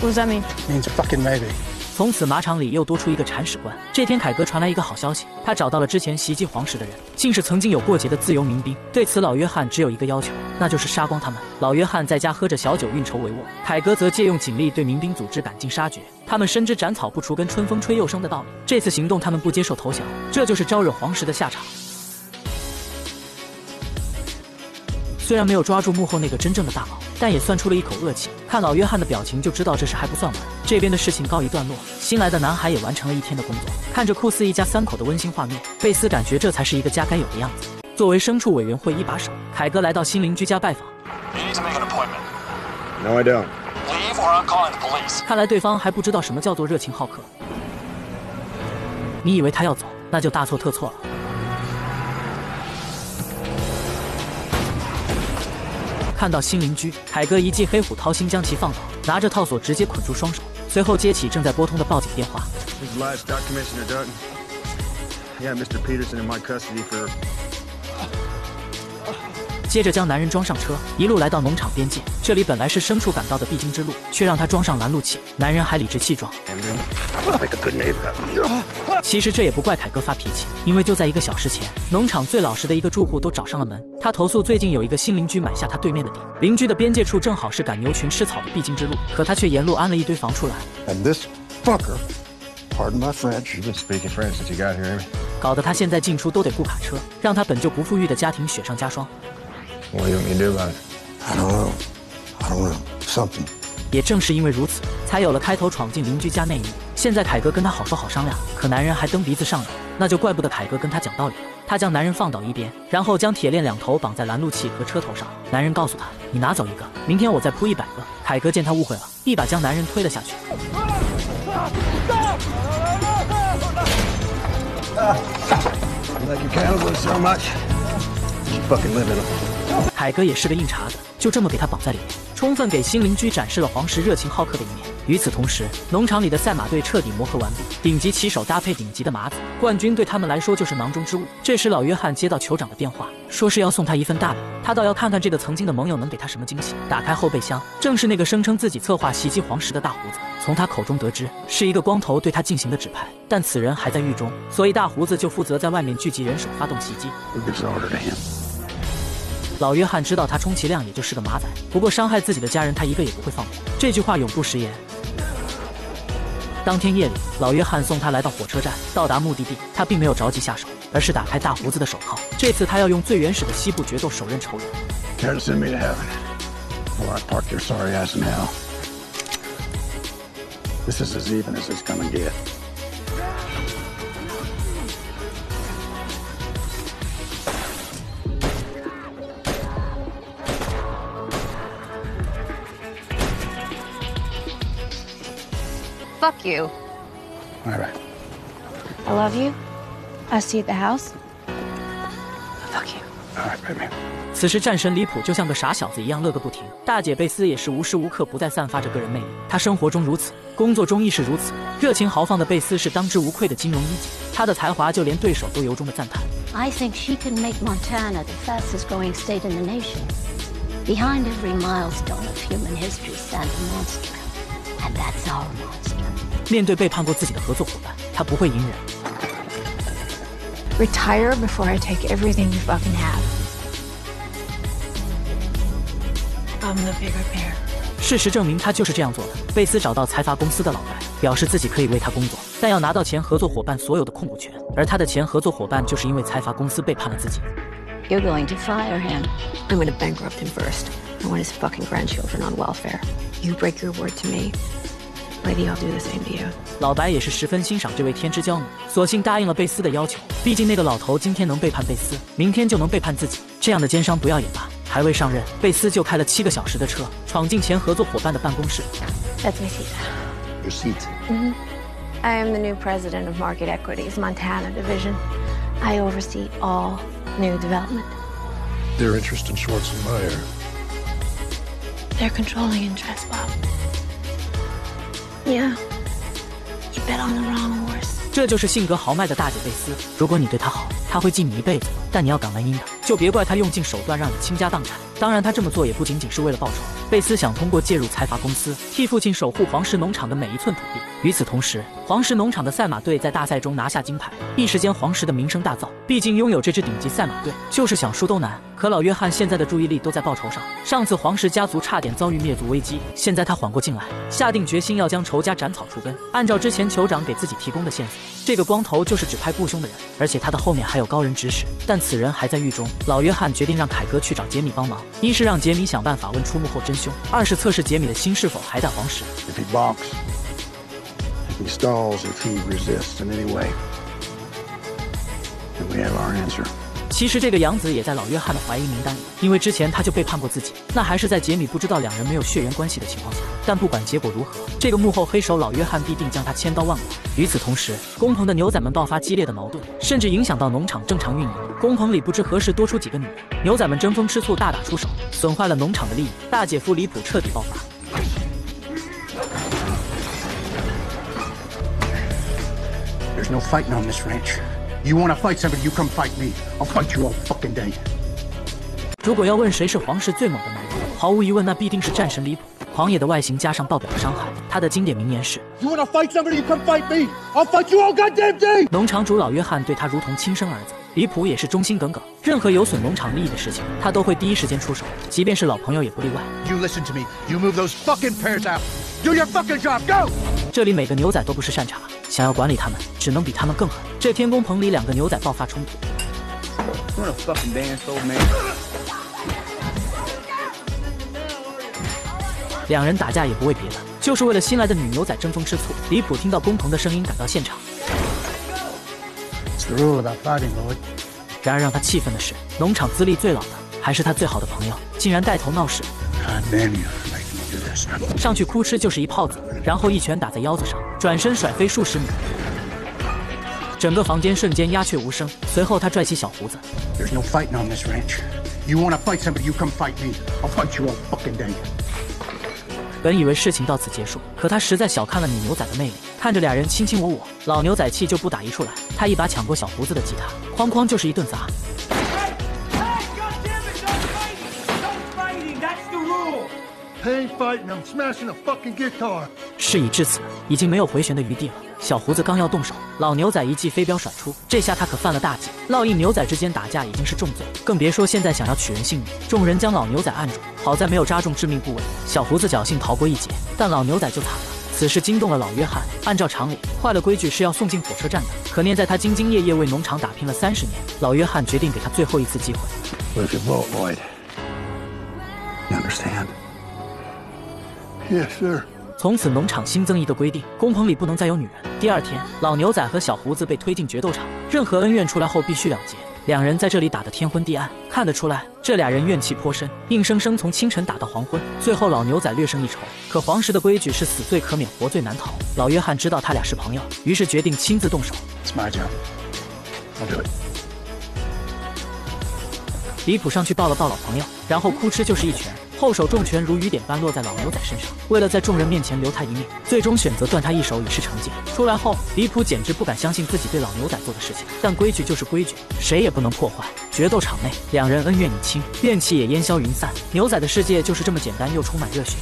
What does that mean? Means fucking maybe. 从此马场里又多出一个铲屎官。这天，凯哥传来一个好消息，他找到了之前袭击黄石的人，竟是曾经有过节的自由民兵。对此，老约翰只有一个要求，那就是杀光他们。老约翰在家喝着小酒，运筹帷幄；凯哥则借用警力对民兵组织赶尽杀绝。他们深知斩草不除根春风吹又生的道理，这次行动他们不接受投降，这就是招惹黄石的下场。虽然没有抓住幕后那个真正的大佬，但也算出了一口恶气。看老约翰的表情就知道这事还不算完。这边的事情告一段落，新来的男孩也完成了一天的工作。看着酷似一家三口的温馨画面，贝斯感觉这才是一个家该有的样子。作为牲畜委员会一把手，凯哥来到新邻居家拜访。No, I don't. Leave or I'm calling the police. 看来对方还不知道什么叫做热情好客。你以为他要走，那就大错特错了。看到新邻居，凯哥一记黑虎掏心将其放倒，拿着套索直接捆住双手，随后接起正在拨通的报警电话。接着将男人装上车，一路来到农场边界。这里本来是牲畜赶到的必经之路，却让他装上拦路器。男人还理直气壮。其实这也不怪凯哥发脾气，因为就在一个小时前，农场最老实的一个住户都找上了门。他投诉最近有一个新邻居买下他对面的地，邻居的边界处正好是赶牛群吃草的必经之路，可他却沿路安了一堆房出来。搞得他现在进出都得雇卡车，让他本就不富裕的家庭雪上加霜。You to do about it? I don't know. I don't know. Something. 也正是因为如此，才有了开头闯进邻居家那一幕。现在凯哥跟他好说好商量，可男人还蹬鼻子上脸，那就怪不得凯哥跟他讲道理了。他将男人放倒一边，然后将铁链两头绑在拦路器和车头上。男人告诉他：“你拿走一个，明天我再铺一百个。”凯哥见他误会了，一把将男人推了下去。Like your cannibals so much. You fucking live in them. 凯哥也是个硬茬子，就这么给他绑在里面，充分给新邻居展示了黄石热情好客的一面。与此同时，农场里的赛马队彻底磨合完毕，顶级骑手搭配顶级的马子，冠军对他们来说就是囊中之物。这时，老约翰接到酋长的电话，说是要送他一份大礼，他倒要看看这个曾经的盟友能给他什么惊喜。打开后备箱，正是那个声称自己策划袭击黄石的大胡子。从他口中得知，是一个光头对他进行的指派，但此人还在狱中，所以大胡子就负责在外面聚集人手，发动袭击。老约翰知道他充其量也就是个马仔，不过伤害自己的家人他一个也不会放过。这句话永不食言。当天夜里，老约翰送他来到火车站，到达目的地，他并没有着急下手，而是打开大胡子的手铐。这次他要用最原始的西部决斗手刃仇人。Fuck you. All right. I love you. I see at the house. Fuck you. All right, baby. 此时战神离谱就像个傻小子一样乐个不停。大姐贝斯也是无时无刻不在散发着个人魅力。她生活中如此，工作中亦是如此。热情豪放的贝斯是当之无愧的金融一姐，她的才华就连对手都由衷的赞叹。I think she can make Montana the fastest growing state in the nation. Behind every milestone of human history stands a monster, and that's our monster. 面对背叛过自己的合作伙伴，他不会隐忍。Retire before I take everything you fucking have. I'm the bigger bear. 事实证明，他就是这样做的。贝斯找到财阀公司的老戴，表示自己可以为他工作，但要拿到前合作伙伴所有的控股权。而他的前合作伙伴就是因为财阀公司背叛了自己。You're going to fire him. I'm going to bankrupt him first. I want his fucking grandchildren on welfare. You break your word to me, Maybe I'll do the same to you. 老白也是十分欣赏这位天之骄女，索性答应了贝斯的要求。毕竟那个老头今天能背叛贝斯，明天就能背叛自己，这样的奸商不要也罢。还未上任，贝斯就开了七个小时的车，闯进前合作伙伴的办公室。That's my seat. Your seat. Mm-hmm. I am the new president of Market Equities, Montana Division. I oversee all new development. Their interest in Schwartz and Meyer. They're controlling interest, Bob. Yeah. You bet on the wrong horse. 这就是性格豪迈的大姐贝斯。如果你对她好，她会记你一辈子。但你要敢玩阴的，就别怪她用尽手段让你倾家荡产。当然，他这么做也不仅仅是为了报仇。贝斯想通过介入财阀公司，替父亲守护黄石农场的每一寸土地。与此同时，黄石农场的赛马队在大赛中拿下金牌，一时间黄石的名声大噪。毕竟拥有这支顶级赛马队，就是想输都难。可老约翰现在的注意力都在报仇上。上次黄石家族差点遭遇灭族危机，现在他缓过劲来，下定决心要将仇家斩草除根。按照之前酋长给自己提供的线索，这个光头就是指派雇凶的人，而且他的后面还有高人指使。但此人还在狱中。老约翰决定让凯哥去找杰米帮忙，一是让杰米想办法问出幕后真凶，二是测试杰米的心是否还在黄石。If he 其实这个杨子也在老约翰的怀疑名单里，因为之前他就背叛过自己，那还是在杰米不知道两人没有血缘关系的情况下。但不管结果如何，这个幕后黑手老约翰必定将他千刀万剐。与此同时，工棚的牛仔们爆发激烈的矛盾，甚至影响到农场正常运营。工棚里不知何时多出几个女人，牛仔们争风吃醋，大打出手，损坏了农场的利益。大姐夫离谱彻底爆发。There's no fighting on this ranch. You want to fight somebody, you come fight me. I'll fight you all fucking day. 如果要问谁是皇室最猛的男人，毫无疑问，那必定是战神离谱。狂野的外形加上爆表的伤害，他的经典名言是：You wanna fight somebody, you come fight me. I'll fight you all goddamn day. 农场主老约翰对他如同亲生儿子，离谱也是忠心耿耿。任何有损农场利益的事情，他都会第一时间出手，即便是老朋友也不例外。You listen to me. You move those fucking pears out. Do your fucking job. Go. 这里每个牛仔都不是善茬，想要管理他们，只能比他们更狠。这天工棚里，两个牛仔爆发冲突。两人打架也不为别的，就是为了新来的女牛仔争风吃醋。李普听到工棚的声音，赶到现场。然而让他气愤的是，农场资历最老的，还是他最好的朋友，竟然带头闹事。上去哭哧就是一炮子，然后一拳打在腰子上，转身甩飞数十米。整个房间瞬间鸦雀无声。随后他拽起小胡子，There's no fighting on this ranch. You wanna fight somebody, you come fight me. I'll fight you all fucking day. 本以为事情到此结束，可他实在小看了女牛仔的魅力。看着俩人卿卿我我，老牛仔气就不打一处来。他一把抢过小胡子的吉他，哐哐就是一顿砸。Ain't fighting, I'm smashing a fucking guitar. 事已至此，已经没有回旋的余地了。小胡子刚要动手，老牛仔一记飞镖甩出，这下他可犯了大忌。烙印牛仔之间打架已经是重罪，更别说现在想要取人性命。众人将老牛仔按住，好在没有扎中致命部位。小胡子侥幸逃过一劫，但老牛仔就惨了。此事惊动了老约翰。按照常理，坏了规矩是要送进火车站的。可念在他兢兢业业为农场打拼了三十年，老约翰决定给他最后一次机会。What if you vote, Lloyd? You understand? Yes, sir. 从此，农场新增一个规定：工棚里不能再有女人。第二天，老牛仔和小胡子被推进决斗场，任何恩怨出来后必须了结。两人在这里打得天昏地暗，看得出来这俩人怨气颇深，硬生生从清晨打到黄昏。最后，老牛仔略胜一筹。可黄石的规矩是死罪可免，活罪难逃。老约翰知道他俩是朋友，于是决定亲自动手。It's my job. I'll do it. 离谱上去抱了抱老朋友，然后哭哧就是一拳，后手重拳如雨点般落在老牛仔身上。为了在众人面前留他一命，最终选择断他一手以示惩戒。出来后，离谱简直不敢相信自己对老牛仔做的事情，但规矩就是规矩，谁也不能破坏。决斗场内，两人恩怨已清，怨气也烟消云散。牛仔的世界就是这么简单又充满热血。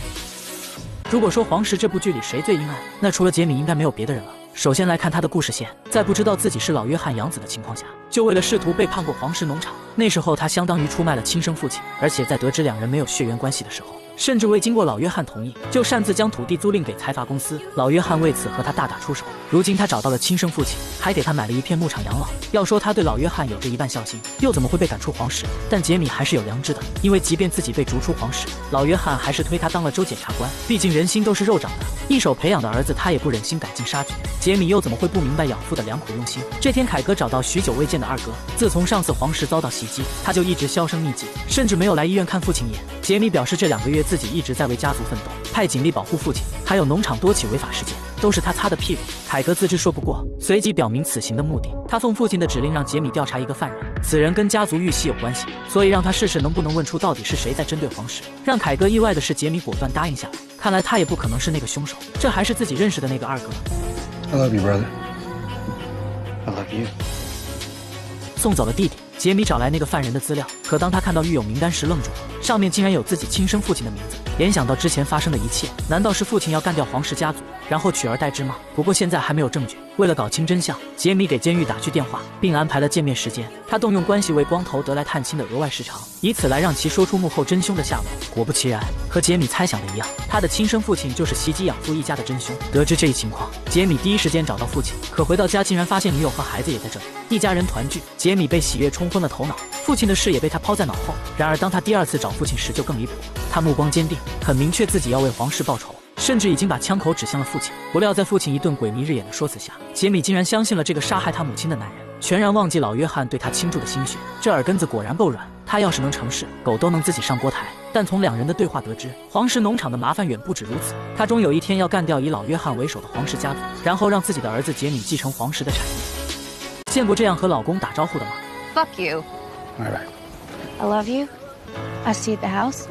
如果说黄石这部剧里谁最阴暗，那除了杰米应该没有别的人了。首先来看他的故事线，在不知道自己是老约翰养子的情况下，就为了试图背叛过黄石农场。那时候他相当于出卖了亲生父亲，而且在得知两人没有血缘关系的时候。甚至未经过老约翰同意，就擅自将土地租赁给财阀公司。老约翰为此和他大打出手。如今他找到了亲生父亲，还给他买了一片牧场养老。要说他对老约翰有着一半孝心，又怎么会被赶出皇室？但杰米还是有良知的，因为即便自己被逐出皇室，老约翰还是推他当了州检察官。毕竟人心都是肉长的，一手培养的儿子，他也不忍心赶尽杀绝。杰米又怎么会不明白养父的良苦用心？这天，凯哥找到许久未见的二哥。自从上次皇室遭到袭击，他就一直销声匿迹，甚至没有来医院看父亲一眼。杰米表示，这两个月。自己一直在为家族奋斗，派警力保护父亲，还有农场多起违法事件，都是他擦的屁股。凯格自知说不过，随即表明此行的目的。他奉父亲的指令，让杰米调查一个犯人，此人跟家族玉玺有关系，所以让他试试能不能问出到底是谁在针对黄石。让凯哥意外的是，杰米果断答应下来。看来他也不可能是那个凶手，这还是自己认识的那个二哥。I love you, brother. I love you. 送走了弟弟。杰米找来那个犯人的资料，可当他看到狱友名单时，愣住了，上面竟然有自己亲生父亲的名字。联想到之前发生的一切，难道是父亲要干掉皇室家族，然后取而代之吗？不过现在还没有证据。为了搞清真相，杰米给监狱打去电话，并安排了见面时间。他动用关系为光头得来探亲的额外时长，以此来让其说出幕后真凶的下落。果不其然，和杰米猜想的一样，他的亲生父亲就是袭击养父一家的真凶。得知这一情况，杰米第一时间找到父亲，可回到家竟然发现女友和孩子也在这里，一家人团聚。杰米被喜悦冲昏了头脑，父亲的事也被他抛在脑后。然而当他第二次找父亲时，就更离谱了。他目光坚定，很明确自己要为皇室报仇。甚至已经把枪口指向了父亲，不料在父亲一顿鬼迷日眼的说辞下，杰米竟然相信了这个杀害他母亲的男人，全然忘记老约翰对他倾注的心血。这耳根子果然够软，他要是能成事，狗都能自己上锅台。但从两人的对话得知，黄石农场的麻烦远不止如此。他终有一天要干掉以老约翰为首的黄石家族，然后让自己的儿子杰米继承黄石的产业。见过这样和老公打招呼的吗？Fuck you. All right. I love you. I see you at the house.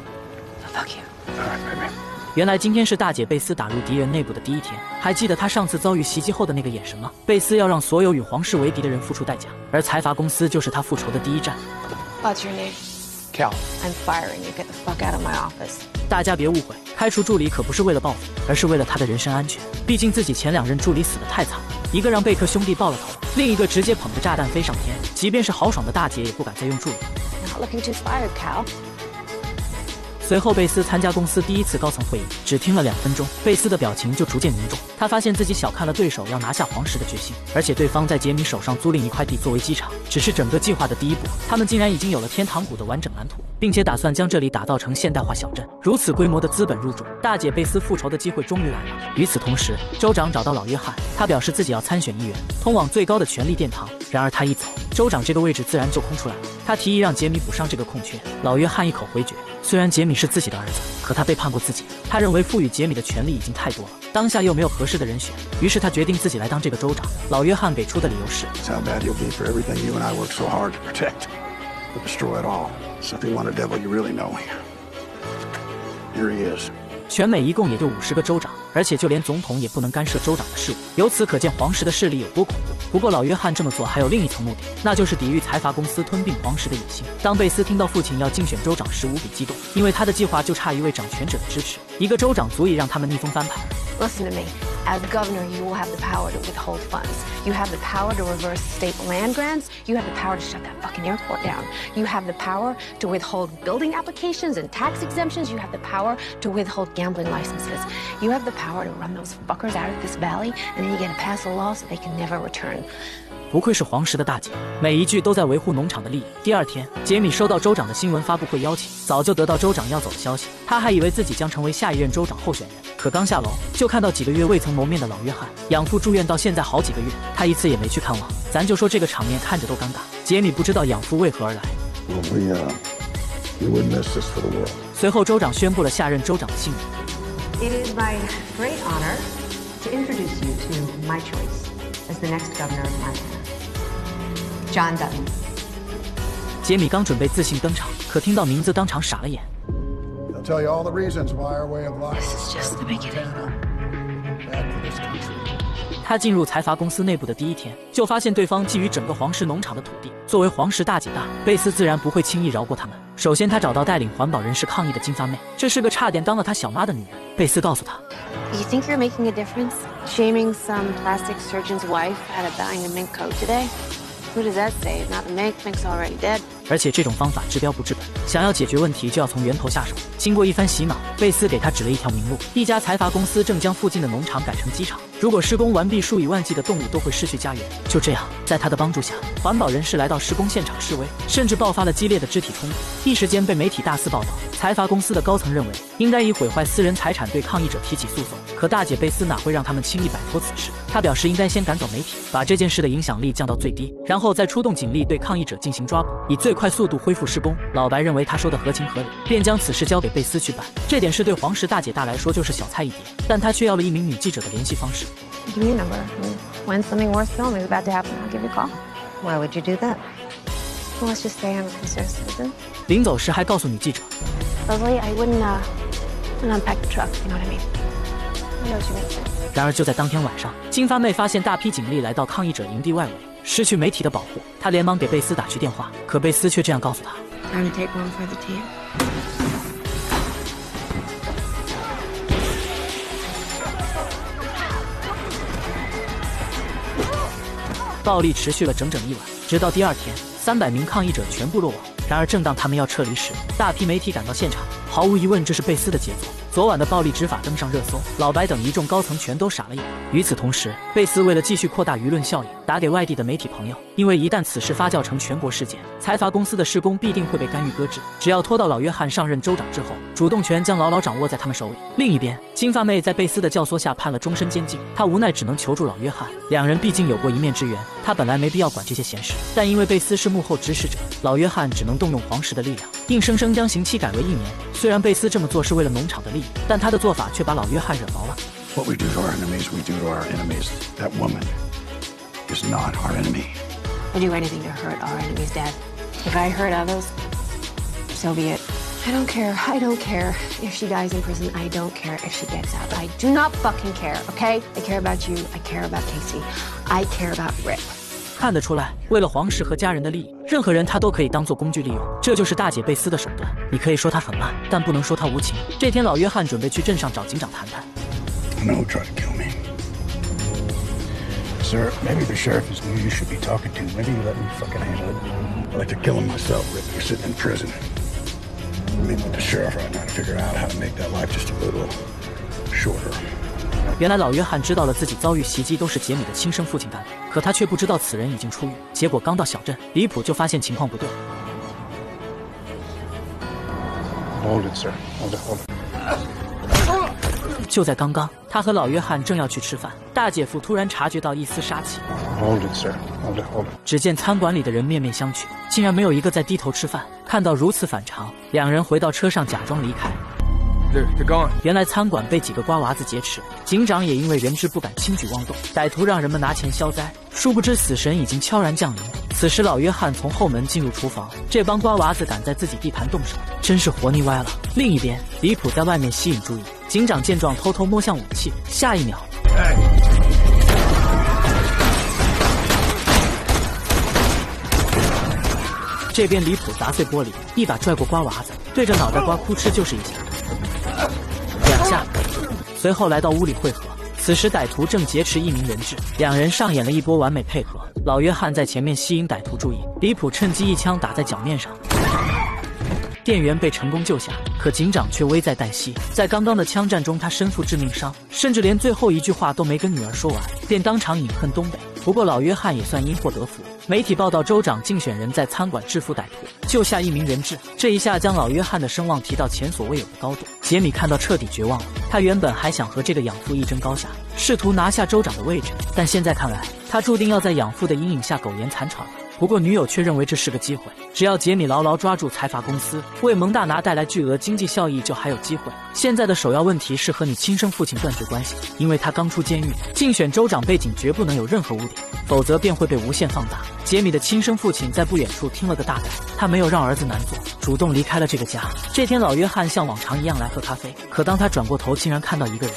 Fuck you. All right, baby. 原来今天是大姐贝斯打入敌人内部的第一天，还记得她上次遭遇袭击后的那个眼神吗？贝斯要让所有与皇室为敌的人付出代价，而财阀公司就是他复仇的第一站。What's your name? Cal. I'm firing you. Get the fuck out of my office. 大家别误会，开除助理可不是为了报复，而是为了他的人身安全。毕竟自己前两任助理死得太惨了，一个让贝克兄弟爆了头，另一个直接捧着炸弹飞上天。即便是豪爽的大姐也不敢再用助理。Not looking too fired, Cal. 随后，贝斯参加公司第一次高层会议，只听了两分钟，贝斯的表情就逐渐凝重。他发现自己小看了对手要拿下皇室的决心，而且对方在杰米手上租赁一块地作为机场，只是整个计划的第一步。他们竟然已经有了天堂谷的完整蓝图，并且打算将这里打造成现代化小镇。如此规模的资本入驻，大姐贝斯复仇的机会终于来了。与此同时，州长找到老约翰，他表示自己要参选议员，通往最高的权力殿堂。然而他一走，州长这个位置自然就空出来了。他提议让杰米补上这个空缺，老约翰一口回绝。虽然杰米是自己的儿子，可他背叛过自己。他认为赋予杰米的权利已经太多了，当下又没有合适的人选，于是他决定自己来当这个州长。老约翰给出的理由是。全美一共也就五十个州长，而且就连总统也不能干涉州长的事务。由此可见，黄石的势力有多恐怖。不过，老约翰这么做还有另一层目的，那就是抵御财阀公司吞并黄石的野心。当贝斯听到父亲要竞选州长时，无比激动，因为他的计划就差一位掌权者的支持。一个州长足以让他们逆风翻盘。Listen to me. As governor, you will have the power to withhold funds. You have the power to reverse state land grants. You have the power to shut that fucking airport down. You have the power to withhold building applications and tax exemptions. You have the power to withhold gambling licenses. You have the power to run those fuckers out of this valley, and then you get to pass a law so they can never return. 不愧是黄石的大姐，每一句都在维护农场的利益。第二天，杰米收到州长的新闻发布会邀请，早就得到州长要走的消息。他还以为自己将成为下一任州长候选人，可刚下楼就看到几个月未曾谋面的老约翰。养父住院到现在好几个月，他一次也没去看望。咱就说这个场面看着都尴尬。杰米不知道养父为何而来。随后，州长宣布了下任州长的姓名。It is my great honor to introduce you to my choice as the next governor of Montana. John Dutton。杰米刚准备自信登场，可听到名字当场傻了眼。他进入财阀公司内部的第一天，就发现对方觊觎整个黄石农场的土地。作为黄石大姐大，贝斯自然不会轻易饶过他们。首先，他找到带领环保人士抗议的金发妹，这是个差点当了他小妈的女人。贝斯告诉他：“You think you're making a difference, shaming some plastic surgeon's wife out of buying a mink coat today?” Who does that say? Not Mick. Mick's already dead. 而且这种方法治标不治本，想要解决问题就要从源头下手。经过一番洗脑，贝斯给他指了一条明路：一家财阀公司正将附近的农场改成机场。如果施工完毕，数以万计的动物都会失去家园。就这样，在他的帮助下，环保人士来到施工现场示威，甚至爆发了激烈的肢体冲突，一时间被媒体大肆报道。财阀公司的高层认为，应该以毁坏私人财产对抗议者提起诉讼。可大姐贝斯哪会让他们轻易摆脱此事？他表示应该先赶走媒体，把这件事的影响力降到最低，然后再出动警力对抗议者进行抓捕，以最快速度恢复施工。老白认为他说的合情合理，便将此事交给贝斯去办。这点事对黄石大姐大来说就是小菜一碟，但他却要了一名女记者的联系方式。Give me a number. When something worth filming is about to happen, I'll give you a call. Why would you do that? Well, let's just say I'm a concerned citizen. 临走时还告诉女记者，Rosalie, I wouldn't, uh, wouldn't unpack the truck. You know what I mean? I know what you mean. 然而就在当天晚上，金发妹发现大批警力来到抗议者营地外围，失去媒体的保护，她连忙给贝斯打去电话，可贝斯却这样告诉她。Time to take one for the team. 暴力持续了整整一晚，直到第二天，三百名抗议者全部落网。然而，正当他们要撤离时，大批媒体赶到现场。毫无疑问，这是贝斯的杰作。昨晚的暴力执法登上热搜，老白等一众高层全都傻了眼。与此同时，贝斯为了继续扩大舆论效应，打给外地的媒体朋友，因为一旦此事发酵成全国事件，财阀公司的施工必定会被干预搁置。只要拖到老约翰上任州长之后，主动权将牢牢掌握在他们手里。另一边，金发妹在贝斯的教唆下判了终身监禁，她无奈只能求助老约翰。两人毕竟有过一面之缘，他本来没必要管这些闲事，但因为贝斯是幕后指使者，老约翰只能动用黄石的力量，硬生生将刑期改为一年。虽然贝斯这么做是为了农场的利益，但他的做法却把老约翰惹毛了。What we do to our enemies, we do to our enemies. That woman is not our enemy. I do anything to hurt our enemies, Dad. If I hurt others, so be it. I don't care. I don't care if she dies in prison. I don't care if she gets out. I do not fucking care, okay? I care about you. I care about Casey. I care about Rip. 看得出来，为了皇室和家人的利益，任何人他都可以当做工具利用。这就是大姐贝斯的手段。你可以说她很烂，但不能说她无情。这天，老约翰准备去镇上找警长谈谈。 I know who tried to kill me. Sir, maybe the sheriff is who you should be talking to. Maybe you let me fucking handle it. I'd like to kill him myself, Rip. You're sitting in prison. With the sheriff right now to figure out how to make that life just a little shorter. 原来老约翰知道了自己遭遇袭击都是杰米的亲生父亲干的，可他却不知道此人已经出狱。结果刚到小镇，李普就发现情况不对。Hold it, sir. Hold it, hold it. 就在刚刚，他和老约翰正要去吃饭，大姐夫突然察觉到一丝杀气。Hold it, sir. Hold it, hold it. 只见餐馆里的人面面相觑，竟然没有一个在低头吃饭。看到如此反常，两人回到车上假装离开。They're, they're gone. 原来餐馆被几个瓜娃子劫持，警长也因为人质不敢轻举妄动，歹徒让人们拿钱消灾。殊不知死神已经悄然降临。此时老约翰从后门进入厨房，这帮瓜娃子敢在自己地盘动手，真是活腻歪了。另一边，李普在外面吸引注意，警长见状偷偷摸向武器，下一秒。这边李普砸碎玻璃，一把拽过瓜娃子，对着脑袋瓜哭哧就是一，下。随后来到屋里汇合，此时歹徒正劫持一名人质，两人上演了一波完美配合。老约翰在前面吸引歹徒注意，李普趁机一枪打在脚面上。店员被成功救下，可警长却危在旦夕。在刚刚的枪战中，他身负致命伤，甚至连最后一句话都没跟女儿说完，便当场饮恨东北。不过老约翰也算因祸得福。媒体报道，州长竞选人在餐馆制服歹徒，救下一名人质，这一下将老约翰的声望提到前所未有的高度。杰米看到彻底绝望了，他原本还想和这个养父一争高下，试图拿下州长的位置，但现在看来，他注定要在养父的阴影下苟延残喘了。不过女友却认为这是个机会，只要杰米牢牢抓住财阀公司，为蒙大拿带来巨额经济效益，就还有机会。现在的首要问题是和你亲生父亲断绝关系，因为他刚出监狱，竞选州长背景绝不能有任何污点，否则便会被无限放大。杰米的亲生父亲在不远处听了个大概，他没有让儿子难做，主动离开了这个家。这天，老约翰像往常一样来喝咖啡，可当他转过头，竟然看到一个人。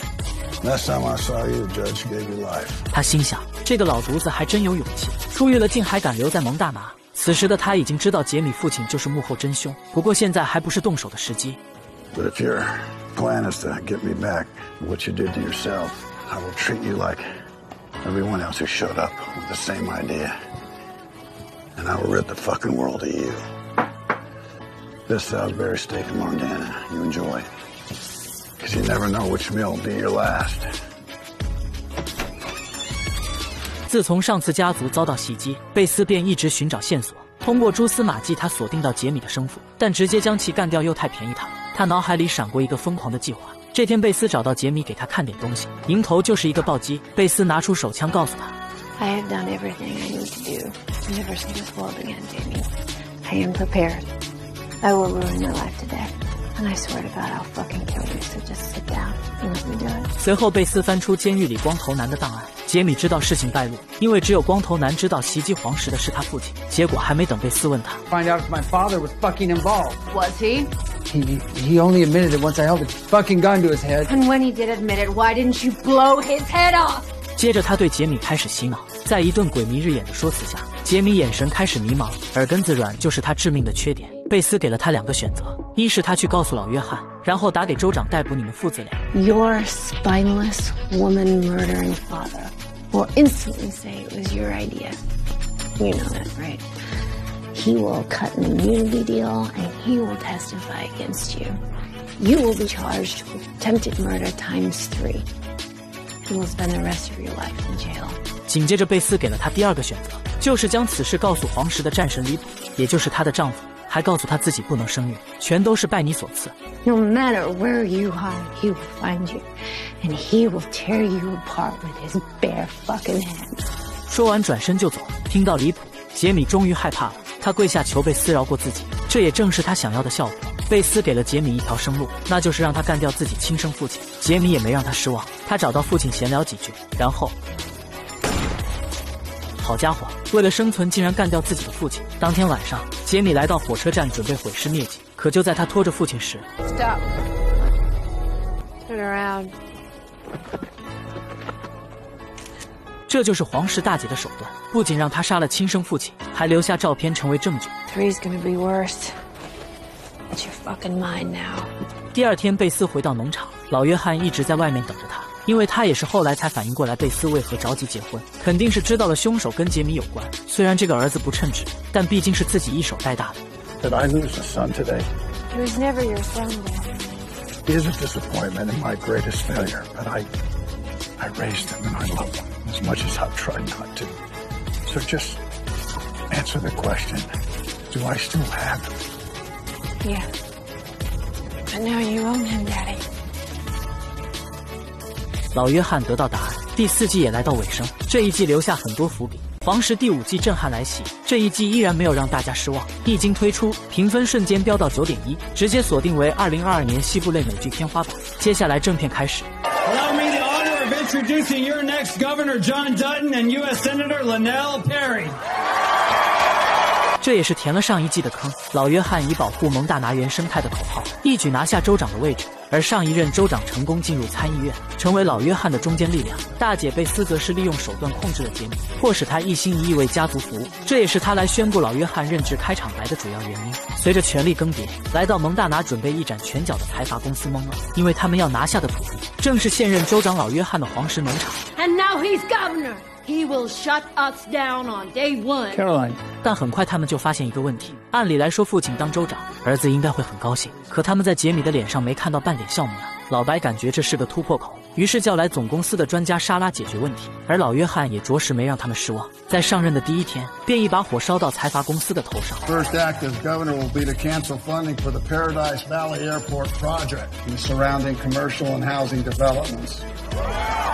Last time I saw you, the judge gave you life. 他心想，这个老犊子还真有勇气，出狱了竟还敢留在蒙大拿。此时的他已经知道杰米父亲就是幕后真凶，不过现在还不是动手的时机。 But if your plan is to get me back for what you did to yourself, I will treat you like everyone else who showed up with the same idea. and I will rid the fucking world of you. This Salisbury steak in Montana, you enjoy. Because you never know which meal will be your last. 自从上次家族遭到袭击，贝斯便一直寻找线索。通过蛛丝马迹，他锁定到杰米的生父，但直接将其干掉又太便宜他了。他脑海里闪过一个疯狂的计划。这天，贝斯找到杰米，给他看点东西，迎头就是一个暴击。贝斯拿出手枪，告诉他：“I have done everything I need to do to never see this world again, Jamie. I am prepared. I will ruin your life today.” I swear to God, I'll fucking kill you. So just sit down me do it. 随后，贝斯翻出监狱里光头男的档案。杰米知道事情败露，因为只有光头男知道袭击黄石的是他父亲。结果还没等贝斯问他，Find out if my father was fucking involved. Was he? He he only admitted it once I held a fucking gun to his head. And when he did admit it, why didn't you blow his head off? 接着，他对杰米开始洗脑，在一顿鬼迷日眼的说辞下，杰米眼神开始迷茫，耳根子软就是他致命的缺点。贝斯给了他两个选择：一是他去告诉老约翰，然后打给州长逮捕你们父子俩；Your spineless woman murdering father will instantly say it was your idea. You know that, right? He will cut an immunity deal and he will testify against you. You will be charged with attempted murder times three. You will spend the rest of your life in jail. 紧接着，贝斯给了他第二个选择，就是将此事告诉黄石的战神李普，也就是她的丈夫， 还告诉他自己不能生育，全都是拜你所赐。No matter where you hide, he will find you, and he will tear you apart with his bare fucking hands. 说完，转身就走。听到离谱，杰米终于害怕了，他跪下求贝斯饶过自己，这也正是他想要的效果。贝斯给了杰米一条生路，那就是让他干掉自己亲生父亲。杰米也没让他失望，他找到父亲闲聊几句，然后，好家伙，为了生存竟然干掉自己的父亲。当天晚上，杰米来到火车站准备毁尸灭迹，可就在他拖着父亲时，Stop，turn around。这就是黄石大姐的手段，不仅让他杀了亲生父亲，还留下照片成为证据。Three's gonna be worse. What's your fucking mind now? 第二天，贝斯回到农场，老约翰一直在外面等着他，因为他也是后来才反应过来贝斯为何着急结婚，肯定是知道了凶手跟杰米有关。虽然这个儿子不称职，但毕竟是自己一手带大的。Did I lose a son today? He was never your son. He is a disappointment and my greatest failure, but I, I raised him and I love him as much as I've tried not to. So just answer the question: Do I still have him? Yeah. But now you own him, Daddy. 老约翰得到答案，第四季也来到尾声。这一季留下很多伏笔。黄石第五季震撼来袭，这一季依然没有让大家失望。一经推出，评分瞬间飙到九点一，直接锁定为二零二二年西部类美剧天花板。接下来正片开始。Allow me the honor of introducing your next governor, John Dutton, and U.S. Senator Linnell Perry. 这也是填了上一季的坑。老约翰以保护蒙大拿原生态的口号，一举拿下州长的位置，而上一任州长成功进入参议院，成为老约翰的中坚力量。大姐贝斯则是利用手段控制了杰米，迫使他一心一意为家族服务。这也是他来宣布老约翰任职开场白的主要原因。随着权力更迭，来到蒙大拿准备一展拳脚的财阀公司懵了，因为他们要拿下的土地正是现任州长老约翰的黄石农场。And now he's governor. He will shut us down on day one. Caroline. 但很快他们就发现一个问题。按理来说，父亲当州长，儿子应该会很高兴。可他们在杰米的脸上没看到半点笑模样。老白感觉这是个突破口，于是叫来总公司的专家莎拉解决问题。而老约翰也着实没让他们失望，在上任的第一天，便一把火烧到财阀公司的头上。First act as governor will be to cancel funding for the Paradise Valley Airport project and surrounding commercial and housing developments.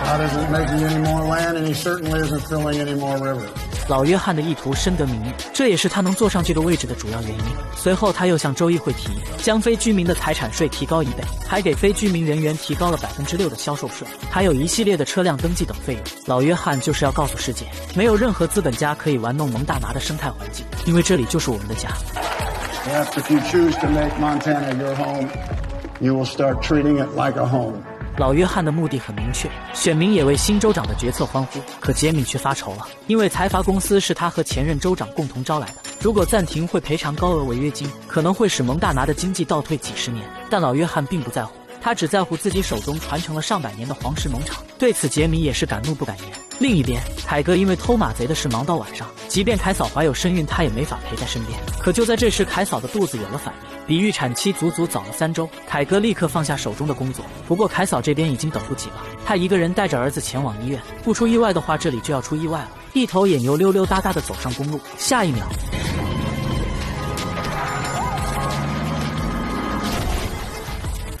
God isn't making any more land, and He certainly isn't filling any more rivers. 老约翰的意图深得民意，这也是他能坐上这个位置的主要原因。随后，他又向州议会提议，将非居民的财产税提高一倍，还给非居民人员提高了百分之六的销售税，还有一系列的车辆登记等费用。老约翰就是要告诉世界，没有任何资本家可以玩弄蒙大拿的生态环境，因为这里就是我们的家。If you choose to make Montana your home, you will start treating it like a home. 老约翰的目的很明确，选民也为新州长的决策欢呼。可杰米却发愁了，因为财阀公司是他和前任州长共同招来的，如果暂停会赔偿高额违约金，可能会使蒙大拿的经济倒退几十年。但老约翰并不在乎。他只在乎自己手中传承了上百年的黄石农场。对此，杰米也是敢怒不敢言。另一边，凯哥因为偷马贼的事忙到晚上，即便凯嫂怀有身孕，他也没法陪在身边。可就在这时，凯嫂的肚子有了反应，比预产期足足早了三周。凯哥立刻放下手中的工作。不过凯嫂这边已经等不及了，他一个人带着儿子前往医院。不出意外的话，这里就要出意外了。一头野牛溜溜达达的走上公路，下一秒。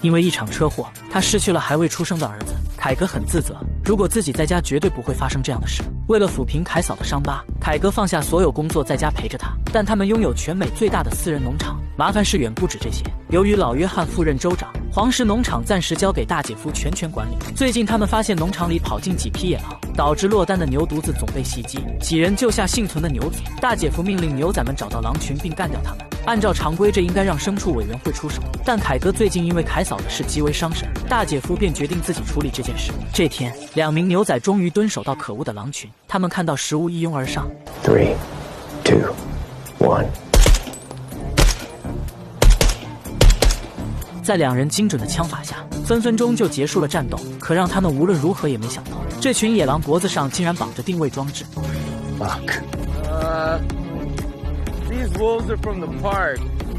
因为一场车祸，他失去了还未出生的儿子。凯哥很自责，如果自己在家，绝对不会发生这样的事。为了抚平凯嫂的伤疤，凯哥放下所有工作，在家陪着她。但他们拥有全美最大的私人农场，麻烦事远不止这些。由于老约翰赴任州长，黄石农场暂时交给大姐夫全权管理。最近他们发现农场里跑进几匹野狼，导致落单的牛犊子总被袭击，几人救下幸存的牛子。大姐夫命令牛仔们找到狼群并干掉他们。按照常规，这应该让牲畜委员会出手，但凯哥最近因为凯嫂的事极为伤神，大姐夫便决定自己处理这件事。这天，两名牛仔终于蹲守到可恶的狼群，他们看到食物一拥而上。Three, two, one。在两人精准的枪法下，分分钟就结束了战斗。可让他们无论如何也没想到，这群野狼脖子上竟然绑着定位装置。Fuck。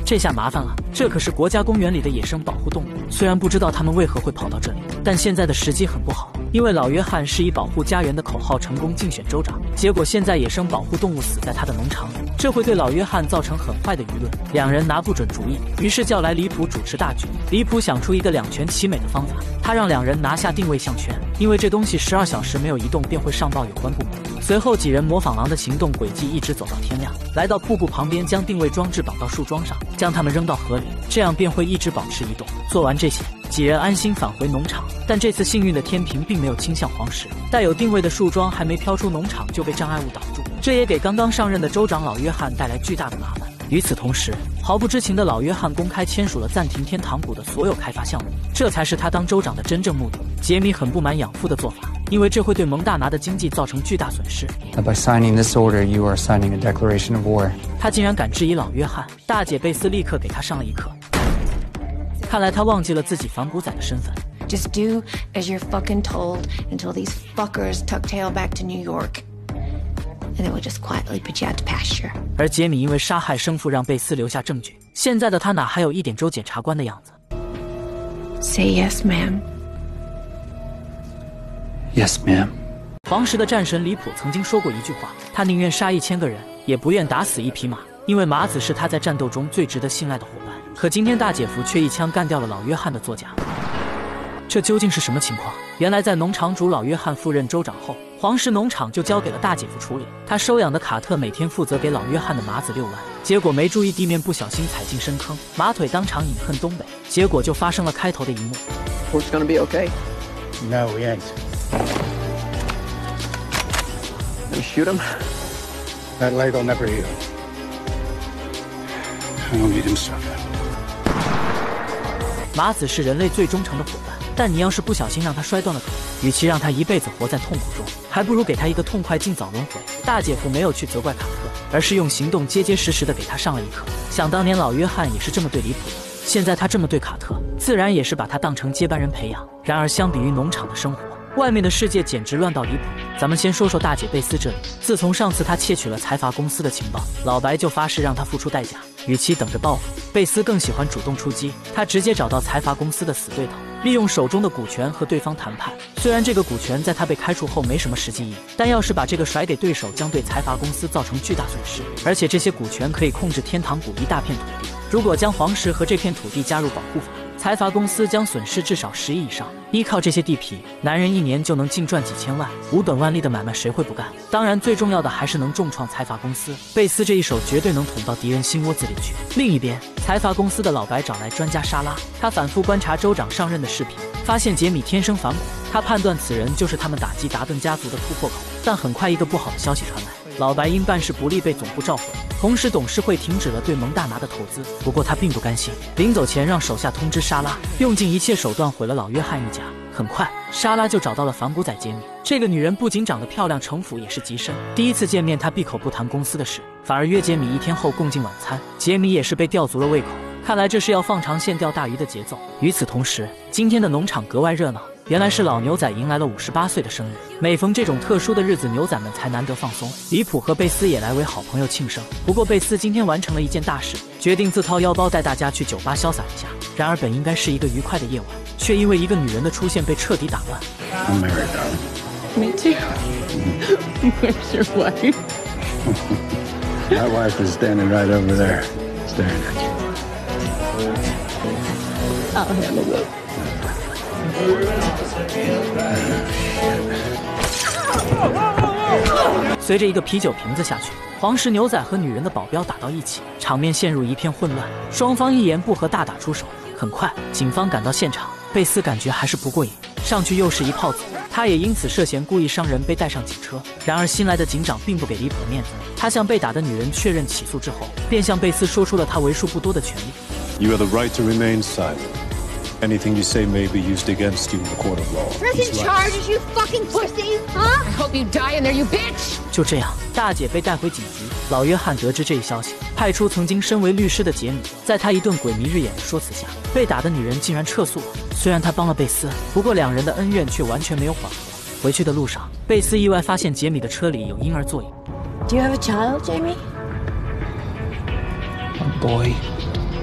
这下麻烦了，这可是国家公园里的野生保护动物。虽然不知道他们为何会跑到这里，但现在的时机很不好，因为老约翰是以保护家园的口号成功竞选州长，结果现在野生保护动物死在他的农场里，这会对老约翰造成很坏的舆论。两人拿不准主意，于是叫来离谱主持大局。离谱想出一个两全其美的方法，他让两人拿下定位项圈，因为这东西十二小时没有移动便会上报有关部门。随后几人模仿狼的行动轨迹，一直走到天亮，来到瀑布旁边，将定位装置绑到树桩上，将它们扔到河里，这样便会一直保持移动。做完这些，几人安心返回农场。但这次幸运的天平并没有倾向黄石，带有定位的树桩还没飘出农场，就被障碍物挡住，这也给刚刚上任的州长老约翰带来巨大的麻烦。与此同时，毫不知情的老约翰公开签署了暂停天堂谷的所有开发项目，这才是他当州长的真正目的。杰米很不满养父的做法。因为这会对蒙大拿的经济造成巨大损失。By signing this order, you are signing a declaration of war. 他竟然敢质疑老约翰，大姐贝斯立刻给他上了一课。看来他忘记了自己反骨仔的身份。Just do as you're fucking told until these fuckers tuck tail back to New York, and then we'll just quietly put you out to pasture. 而杰米因为杀害生父让贝斯留下证据，现在的他哪还有一点州检察官的样子？Say yes, ma'am. Yes, ma'am。黄石的战神李普曾经说过一句话：他宁愿杀一千个人，也不愿打死一匹马，因为马子是他在战斗中最值得信赖的伙伴。可今天大姐夫却一枪干掉了老约翰的座驾，这究竟是什么情况？原来在农场主老约翰赴任州长后，黄石农场就交给了大姐夫处理。他收养的卡特每天负责给老约翰的马子遛弯，结果没注意地面，不小心踩进深坑，马腿当场饮恨东北。结果就发生了开头的一幕。Horse gonna be okay? No, we ain't. You shoot him? That leg will never heal. I don't need him suffer. 马子是人类最忠诚的伙伴，但你要是不小心让他摔断了腿，与其让他一辈子活在痛苦中，还不如给他一个痛快，尽早轮回。大姐夫没有去责怪卡特，而是用行动结结实实的给他上了一课。想当年老约翰也是这么对离谱的，现在他这么对卡特，自然也是把他当成接班人培养。然而相比于农场的生活，外面的世界简直乱到离谱。咱们先说说大姐贝斯这里。自从上次他窃取了财阀公司的情报，老白就发誓让他付出代价。与其等着报复，贝斯更喜欢主动出击。他直接找到财阀公司的死对头，利用手中的股权和对方谈判。虽然这个股权在他被开除后没什么实际意义，但要是把这个甩给对手，将对财阀公司造成巨大损失。而且这些股权可以控制天堂谷一大片土地。如果将黄石和这片土地加入保护法，财阀公司将损失至少十亿以上。依靠这些地皮，男人一年就能净赚几千万，无本万利的买卖谁会不干？当然，最重要的还是能重创财阀公司。贝斯这一手绝对能捅到敌人心窝子里去。另一边，财阀公司的老白找来专家沙拉，他反复观察州长上任的视频，发现杰米天生反骨，他判断此人就是他们打击达顿家族的突破口。但很快，一个不好的消息传来，老白因办事不力被总部召回。同时，董事会停止了对蒙大拿的投资。不过他并不甘心，临走前让手下通知莎拉，用尽一切手段毁了老约翰一家。很快，莎拉就找到了反骨仔杰米。这个女人不仅长得漂亮，城府也是极深。第一次见面，她闭口不谈公司的事，反而约杰米一天后共进晚餐。杰米也是被吊足了胃口。看来这是要放长线钓大鱼的节奏。与此同时，今天的农场格外热闹。原来是老牛仔迎来了五十八岁的生日。每逢这种特殊的日子，牛仔们才难得放松。李普和贝斯也来为好朋友庆生。不过贝斯今天完成了一件大事，决定自掏腰包带大家去酒吧潇洒一下。然而本应该是一个愉快的夜晚，却因为一个女人的出现被彻底打乱。I'm married, darling. Me too. Where's your wife? My wife is standing right over there, staring at you. I'll handle that. 随着一个啤酒瓶子下去，黄石牛仔和女人的保镖打到一起，场面陷入一片混乱，双方一言不合大打出手。很快，警方赶到现场，贝斯感觉还是不过瘾，上去又是一炮子，他也因此涉嫌故意伤人，被带上警车。然而新来的警长并不给离谱面子，他向被打的女人确认起诉之后，便向贝斯说出了他为数不多的权利。You have the right to remain silent. Anything you say may be used against you in the court of law. Pressing charges, you fucking pussy! Huh? I hope you die in there, you bitch! 就这样，大姐被带回警局。老约翰得知这一消息，派出曾经身为律师的杰米，在他一顿鬼迷日眼的说辞下，被打的女人竟然撤诉了。虽然他帮了贝斯，不过两人的恩怨却完全没有缓和。回去的路上，贝斯意外发现杰米的车里有婴儿座椅。Do you have a child, Jamie? A boy.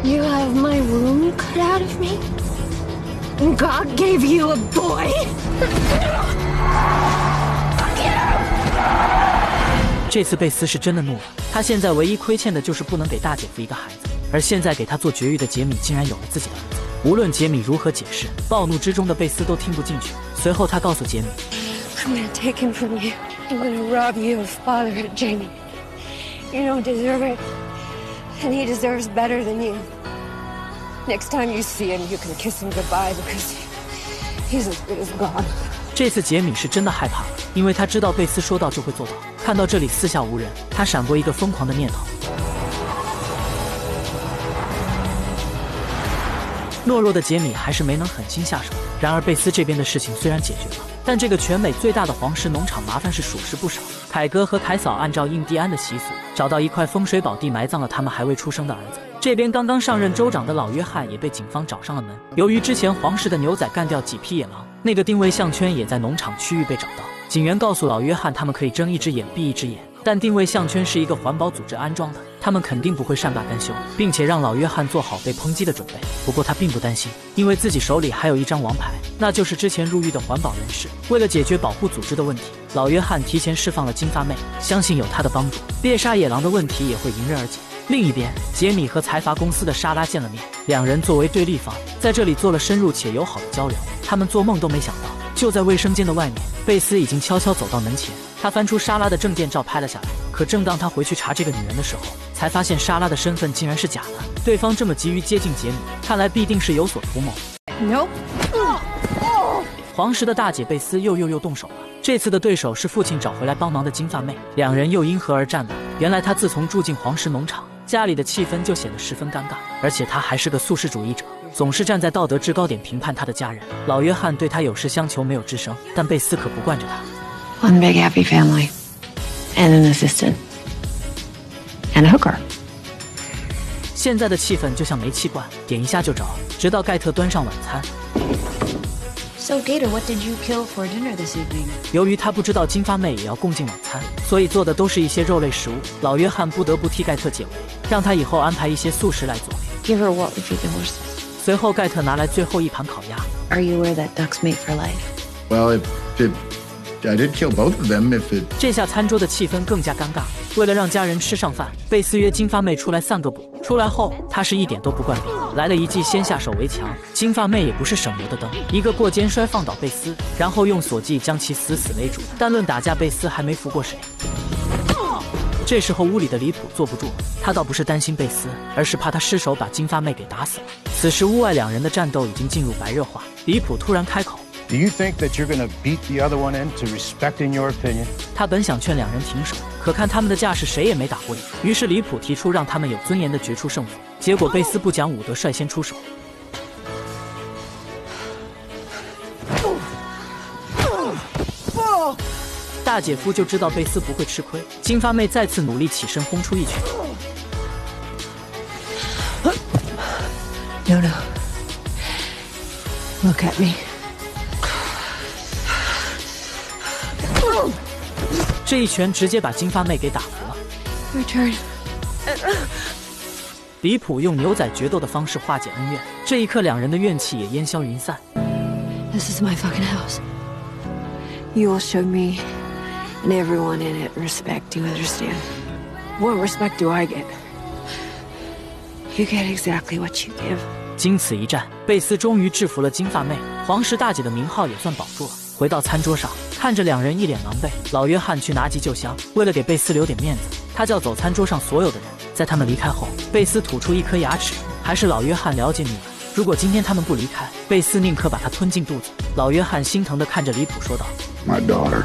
You have my room cut out of me? And God gave you a boy? 这次贝斯是真的怒了，他现在唯一亏欠的就是不能给大姐夫一个孩子，而现在给他做绝育的杰米竟然有了自己的儿子。无论杰米如何解释，暴怒之中的贝斯都听不进去。随后他告诉杰米，I'm gonna take him from you. I'm gonna rob you of fatherhood, Jamie. You don't deserve it. And he deserves better than you. Next time you see him, you can kiss him goodbye because he's as good as gone. 这次杰米是真的害怕了，因为他知道贝斯说到就会做到。看到这里四下无人，他闪过一个疯狂的念头。懦弱的杰米还是没能狠心下手。然而贝斯这边的事情虽然解决了，但这个全美最大的黄石农场麻烦是属实不少。凯哥和凯嫂按照印第安的习俗，找到一块风水宝地埋葬了他们还未出生的儿子。这边刚刚上任州长的老约翰也被警方找上了门。由于之前黄石的牛仔干掉几匹野狼，那个定位项圈也在农场区域被找到。警员告诉老约翰，他们可以睁一只眼闭一只眼，但定位项圈是一个环保组织安装的，他们肯定不会善罢甘休，并且让老约翰做好被抨击的准备。不过他并不担心，因为自己手里还有一张王牌，那就是之前入狱的环保人士。为了解决保护组织的问题，老约翰提前释放了金发妹，相信有他的帮助，猎杀野狼的问题也会迎刃而解。另一边，杰米和财阀公司的莎拉见了面，两人作为对立方，在这里做了深入且友好的交流。他们做梦都没想到，就在卫生间的外面，贝斯已经悄悄走到门前。他翻出莎拉的证件照拍了下来。可正当他回去查这个女人的时候，才发现莎拉的身份竟然是假的。对方这么急于接近杰米，看来必定是有所图谋。No. 黄石的大姐贝斯又又又动手了。这次的对手是父亲找回来帮忙的金发妹，两人又因何而战呢？原来她自从住进黄石农场，家里的气氛就显得十分尴尬，而且她还是个素食主义者，总是站在道德制高点评判他的家人。老约翰对他有事相求，没有吱声，但贝斯可不惯着他。One big happy family. And an assistant. And a hooker. 现在的气氛就像煤气罐，点一下就着，直到盖特端上晚餐。So, Gator, what did you kill for dinner this evening? 由于他不知道金发妹也要共进晚餐，所以做的都是一些肉类食物。老约翰不得不替盖特解围，让他以后安排一些素食来做。Give her what the horses. 随后，盖特拿来最后一盘烤鸭。Are you aware that ducks mate for life? Well, if it, I did kill both of them. If it 这下餐桌的气氛更加尴尬。为了让家人吃上饭，贝斯约金发妹出来散个步。出来后，他是一点都不惯病，来了一记先下手为强。金发妹也不是省油的灯，一个过肩摔放倒贝斯，然后用锁技将其死死勒住。但论打架，贝斯还没服过谁。这时候屋里的李普坐不住了，他倒不是担心贝斯，而是怕他失手把金发妹给打死了。此时屋外两人的战斗已经进入白热化，李普突然开口。Do you think that you're gonna beat the other one into respecting your opinion? 他本想劝两人停手，可看他们的架势，谁也没打过瘾。于是李普提出让他们有尊严的决出胜负。结果贝斯不讲武德，率先出手。大姐夫就知道贝斯不会吃亏，金发妹再次努力起身轰出一拳。Look at me. 这一拳直接把金发妹给打服了。Return. 李普用牛仔决斗的方式化解恩怨，这一刻两人的怨气也烟消云散。This is my fucking house. You will show me and everyone in it respect. Do you understand? What respect do I get? You get exactly what you give. 经此一战，贝斯终于制服了金发妹，黄石大姐的名号也算保住了。回到餐桌上，看着两人一脸狼狈，老约翰去拿急救箱。为了给贝斯留点面子，他叫走餐桌上所有的人。在他们离开后，贝斯吐出一颗牙齿。还是老约翰了解女儿，如果今天他们不离开，贝斯宁可把她吞进肚子。老约翰心疼地看着李普说道 My daughter.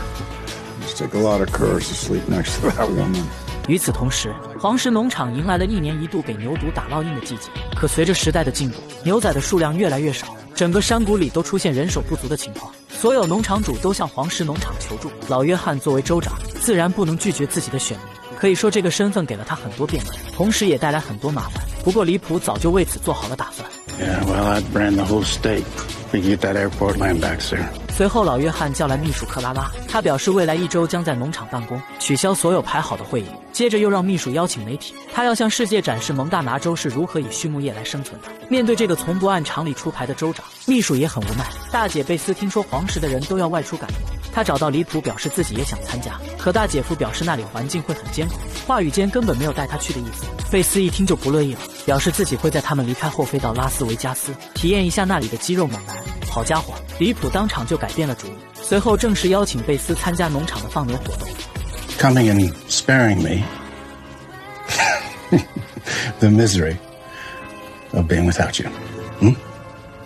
与此同时，黄石农场迎来了一年一度给牛犊打烙印的季节。可随着时代的进步，牛仔的数量越来越少，整个山谷里都出现人手不足的情况。所有农场主都向黄石农场求助。老约翰作为州长，自然不能拒绝自己的选民。可以说，这个身份给了他很多便利，同时也带来很多麻烦。不过，李普早就为此做好了打算。Yeah, well, I'd brand the whole state. We get that airport land back soon. 随后，老约翰叫来秘书克拉拉，他表示未来一周将在农场办公，取消所有排好的会议。接着又让秘书邀请媒体，他要向世界展示蒙大拿州是如何以畜牧业来生存的。面对这个从不按常理出牌的州长，秘书也很无奈。大姐贝斯听说黄石的人都要外出赶牛，他找到李普，表示自己也想参加，可大姐夫表示那里环境会很艰苦，话语间根本没有带他去的意思。贝斯一听就不乐意了，表示自己会在他们离开后飞到拉斯维加斯，体验一下那里的肌肉猛男。好家伙，李普当场就改变了主意，随后正式邀请贝斯参加农场的放牛活动。Coming and sparing me the misery of being without you. 嗯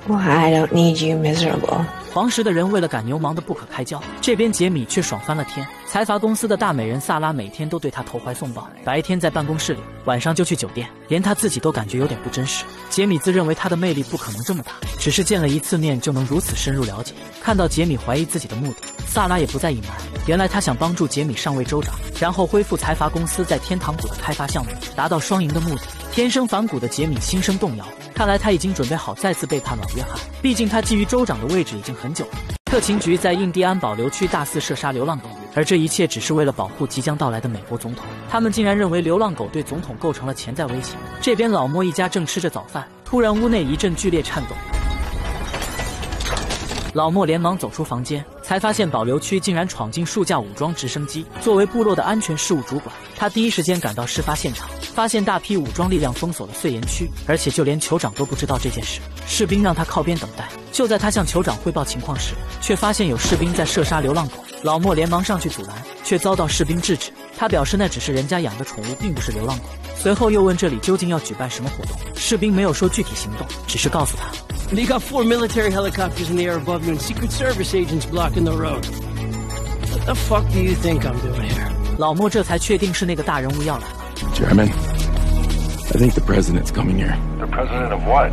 Why I don't need you miserable. 黄石的人为了赶牛忙得不可开交，这边杰米却爽翻了天。财阀公司的大美人萨拉每天都对他投怀送抱，白天在办公室里，晚上就去酒店，连他自己都感觉有点不真实。杰米自认为他的魅力不可能这么大，只是见了一次面就能如此深入了解。看到杰米怀疑自己的目的，萨拉也不再隐瞒，原来他想帮助杰米上位州长，然后恢复财阀公司在天堂谷的开发项目，达到双赢的目的。天生反骨的杰米心生动摇，看来他已经准备好再次背叛老约翰。毕竟他觊觎州长的位置已经很久了。特勤局在印第安保留区大肆射杀流浪狗，而这一切只是为了保护即将到来的美国总统。他们竟然认为流浪狗对总统构成了潜在威胁。这边老莫一家正吃着早饭，突然屋内一阵剧烈颤动。老莫连忙走出房间，才发现保留区竟然闯进数架武装直升机。作为部落的安全事务主管，他第一时间赶到事发现场，发现大批武装力量封锁了碎岩区，而且就连酋长都不知道这件事。士兵让他靠边等待。就在他向酋长汇报情况时，却发现有士兵在射杀流浪狗。老莫连忙上去阻拦，却遭到士兵制止。他表示那只是人家养的宠物，并不是流浪狗。随后又问这里究竟要举办什么活动。士兵没有说具体行动，只是告诉他。They got four military helicopters in the air above you and Secret Service agents blocking the road. What the fuck do you think I'm doing here? 老莫这才确定是那个大人物要来了。 Chairman, I think the president's coming here. The president of what?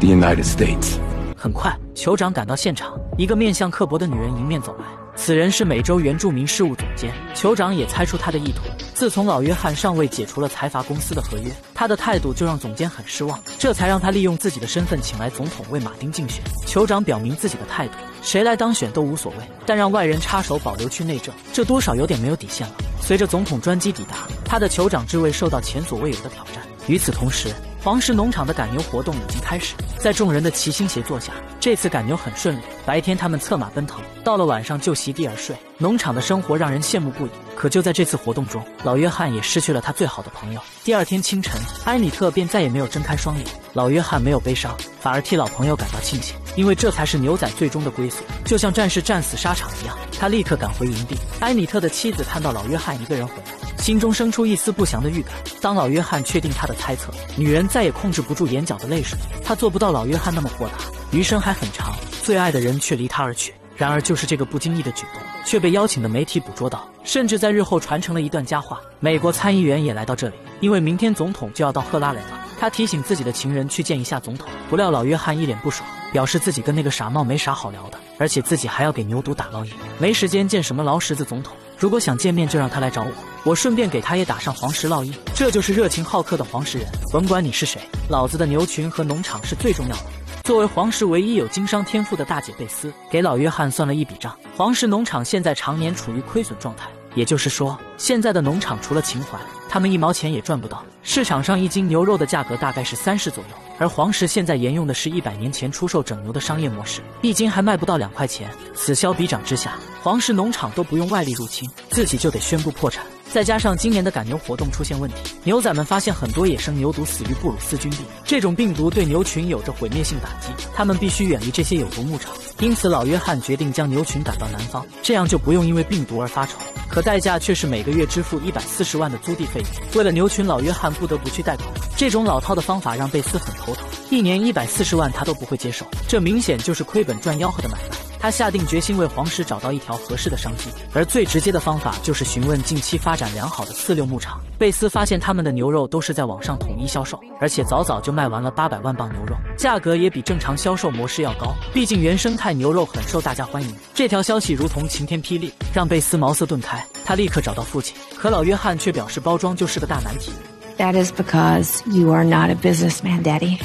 The United States. 很快，酋长赶到现场，一个面相刻薄的女人迎面走来。 此人是美洲原住民事务总监。酋长也猜出他的意图。自从老约翰尚未解除了财阀公司的合约，他的态度就让总监很失望，这才让他利用自己的身份请来总统为马丁竞选。酋长表明自己的态度，谁来当选都无所谓，但让外人插手保留区内政，这多少有点没有底线了。随着总统专机抵达，他的酋长之位受到前所未有的挑战。与此同时，黄石农场的赶牛活动已经开始，在众人的齐心协作下，这次赶牛很顺利。白天他们策马奔腾，到了晚上就席地而睡。农场的生活让人羡慕不已。可就在这次活动中，老约翰也失去了他最好的朋友。第二天清晨，埃米特便再也没有睁开双眼。老约翰没有悲伤，反而替老朋友感到庆幸，因为这才是牛仔最终的归宿。就像战士战死沙场一样，他立刻赶回营地。埃米特的妻子看到老约翰一个人回来，心中生出一丝不祥的预感。当老约翰确定他的猜测，女人再也控制不住眼角的泪水。她做不到老约翰那么豁达，余生还很长，最爱的人却离他而去。然而，就是这个不经意的举动，却被邀请的媒体捕捉到，甚至在日后传成了。一段佳话。美国参议员也来到这里，因为明天总统就要到赫拉雷了。他提醒自己的情人去见一下总统，不料老约翰一脸不爽，表示自己跟那个傻帽没啥好聊的，而且自己还要给牛犊打烙印，没时间见什么劳什子总统。如果想见面，就让他来找我，我顺便给他也打上黄石烙印。这就是热情好客的黄石人，甭管你是谁，老子的牛群和农场是最重要的。作为皇室唯一有经商天赋的大姐贝斯，给老约翰算了一笔账：皇室农场现在常年处于亏损状态，也就是说，现在的农场除了情怀，他们一毛钱也赚不到。市场上一斤牛肉的价格大概是三十左右，而皇室现在沿用的是一百年前出售整牛的商业模式，一斤还卖不到两块钱。此消彼长之下，皇室农场都不用外力入侵，自己就得宣布破产。再加上今年的赶牛活动出现问题，牛仔们发现很多野生牛犊死于布鲁斯菌病，这种病毒对牛群有着毁灭性打击，他们必须远离这些有毒牧场。因此，老约翰决定将牛群赶到南方，这样就不用因为病毒而发愁。可代价却是每个月支付一百四十万的租地费用。为了牛群，老约翰不得不去贷款。这种老套的方法让贝斯很头疼，一年一百四十万他都不会接受，这明显就是亏本赚吆喝的买卖。他下定决心为黄石找到一条合适的商机，而最直接的方法就是询问近期发展良好的四六牧场。贝斯发现他们的牛肉都是在网上统一销售，而且早早就卖完了八百万磅牛肉，价格也比正常销售模式要高。毕竟原生态牛肉很受大家欢迎。这条消息如同晴天霹雳，让贝斯茅塞顿开。他立刻找到父亲，可老约翰却表示包装就是个大难题。That is because you are not a businessman, Daddy.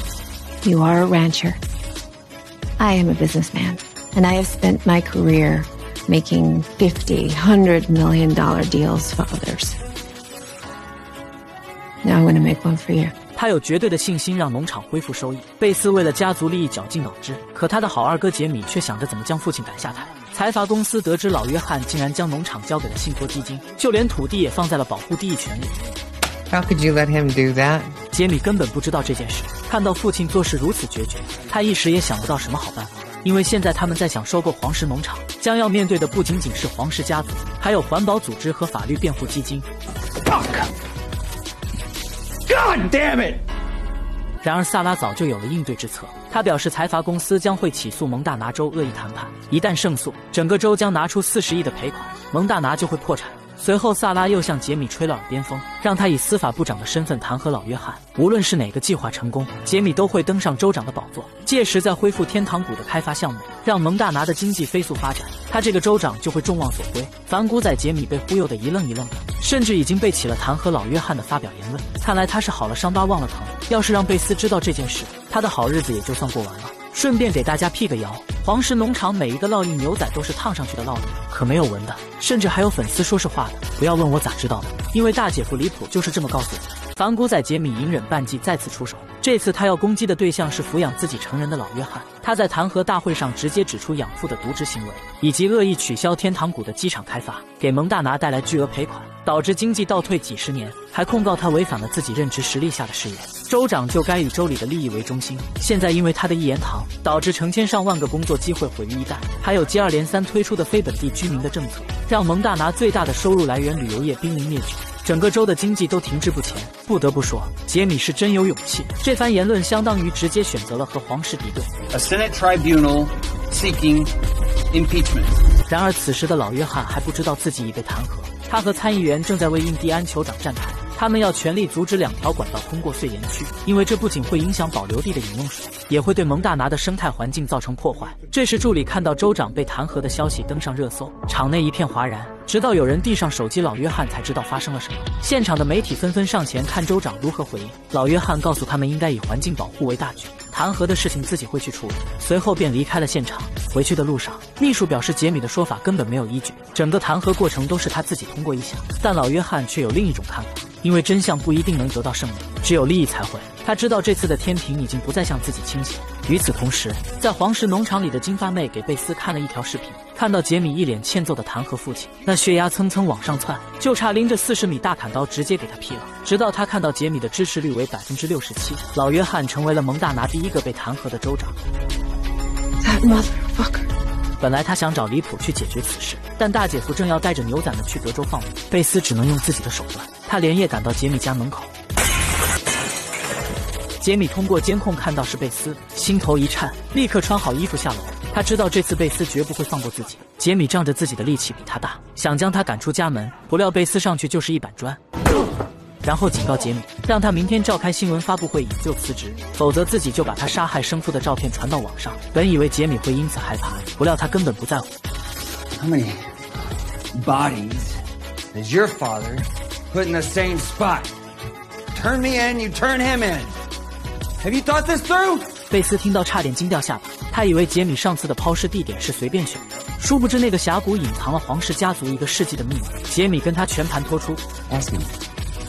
You are a rancher. I am a businessman. and I have spent my career making 50, 100 million dollar deals for others. Now I'm going to make one for you. 他有绝对的信心让农场恢复收益。贝斯为了家族利益绞尽脑汁，可他的好二哥杰米却想着怎么将父亲赶下台。财阀公司得知老约翰竟然将农场交给了信托基金，就连土地也放在了保护地役权里。How could you let him do that？杰米根本不知道这件事。看到父亲做事如此决绝，他一时也想不到什么好办法。因为现在他们在想收购黄石农场，将要面对的不仅仅是黄石家族，还有环保组织和法律辩护基金。Fuck! God damn it! 然而萨拉早就有了应对之策，他表示财阀公司将会起诉蒙大拿州恶意谈判，一旦胜诉，整个州将拿出四十亿的赔款，蒙大拿就会破产。随后，萨拉又向杰米吹了耳边风，让他以司法部长的身份弹劾老约翰。无论是哪个计划成功，杰米都会登上州长的宝座，届时再恢复天堂谷的开发项目，让蒙大拿的经济飞速发展，他这个州长就会众望所归。反骨仔杰米被忽悠的一愣一愣的，甚至已经被起了弹劾老约翰的发表言论。看来他是好了伤疤忘了疼。要是让贝斯知道这件事，他的好日子也就算过完了。顺便给大家辟个谣，黄石农场每一个烙印牛仔都是烫上去的烙印，可没有纹的，甚至还有粉丝说是画的。不要问我咋知道的，因为大姐夫离谱就是这么告诉我的。反骨仔杰米隐忍半季，再次出手。这次他要攻击的对象是抚养自己成人的老约翰。他在弹劾大会上直接指出养父的渎职行为，以及恶意取消天堂谷的机场开发，给蒙大拿带来巨额赔款，导致经济倒退几十年，还控告他违反了自己任职实力下的誓言。州长就该以州里的利益为中心。现在因为他的一言堂，导致成千上万个工作机会毁于一旦，还有接二连三推出的非本地居民的政策，让蒙大拿最大的收入来源旅游业濒临灭绝。整个州的经济都停滞不前，不得不说，杰米是真有勇气。这番言论相当于直接选择了和皇室敌对。A Senate tribunal seeking impeachment。然而此时的老约翰还不知道自己已被弹劾，他和参议员正在为印第安酋长站台。他们要全力阻止两条管道通过碎岩区，因为这不仅会影响保留地的饮用水，也会对蒙大拿的生态环境造成破坏。这时，助理看到州长被弹劾的消息登上热搜，场内一片哗然。直到有人递上手机，老约翰才知道发生了什么。现场的媒体纷纷上前看州长如何回应。老约翰告诉他们，应该以环境保护为大局，弹劾的事情自己会去处理。随后便离开了现场。回去的路上，秘书表示杰米的说法根本没有依据，整个弹劾过程都是他自己通过一下。但老约翰却有另一种看法。因为真相不一定能得到胜利，只有利益才会。他知道这次的天平已经不再向自己倾斜。与此同时，在黄石农场里的金发妹给贝斯看了一条视频，看到杰米一脸欠揍的弹劾父亲，那血压蹭蹭往上窜，就差拎着四十米大砍刀直接给他劈了。直到他看到杰米的支持率为百分之六十七，老约翰成为了蒙大拿第一个被弹劾的州长。That motherfucker！本来他想找离谱去解决此事，但大姐夫正要带着牛仔们去德州放牧，贝斯只能用自己的手段。他连夜赶到杰米家门口，杰米通过监控看到是贝斯，心头一颤，立刻穿好衣服下楼。他知道这次贝斯绝不会放过自己。杰米仗着自己的力气比他大，想将他赶出家门，不料贝斯上去就是一板砖，然后警告杰米，让他明天召开新闻发布会以就辞职，否则自己就把他杀害生父的照片传到网上。本以为杰米会因此害怕，不料他根本不在乎。How many bodies is your father? put in the same spot. Turn me in, you turn him in. Have you thought this through? 贝斯听到差点惊掉下巴，他以为杰米上次的抛尸地点是随便选的，殊不知那个峡谷隐藏了皇室家族一个世纪的秘密。杰米跟他全盘托出。Ask him.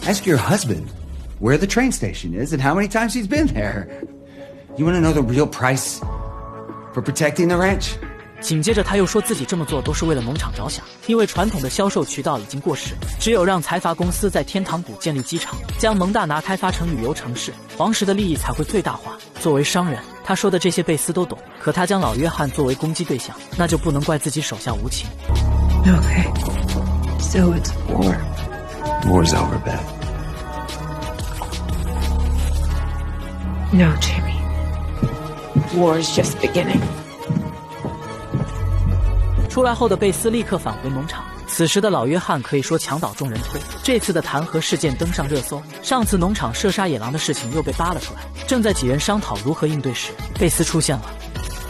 Ask your husband where the train station is and how many times he's been there. You want to know the real price for protecting the ranch? 紧接着他又说自己这么做都是为了农场着想，因为传统的销售渠道已经过时，只有让财阀公司在天堂谷建立机场，将蒙大拿开发成旅游城市，黄石的利益才会最大化。作为商人，他说的这些贝斯都懂，可他将老约翰作为攻击对象，那就不能怪自己手下无情。Okay. So it's war. War's over, Beth. No, Jimmy. War's just beginning. 出来后的贝斯立刻返回农场。此时的老约翰可以说墙倒众人推，这次的弹劾事件登上热搜。上次农场射杀野狼的事情又被扒了出来。正在几人商讨如何应对时，贝斯出现了。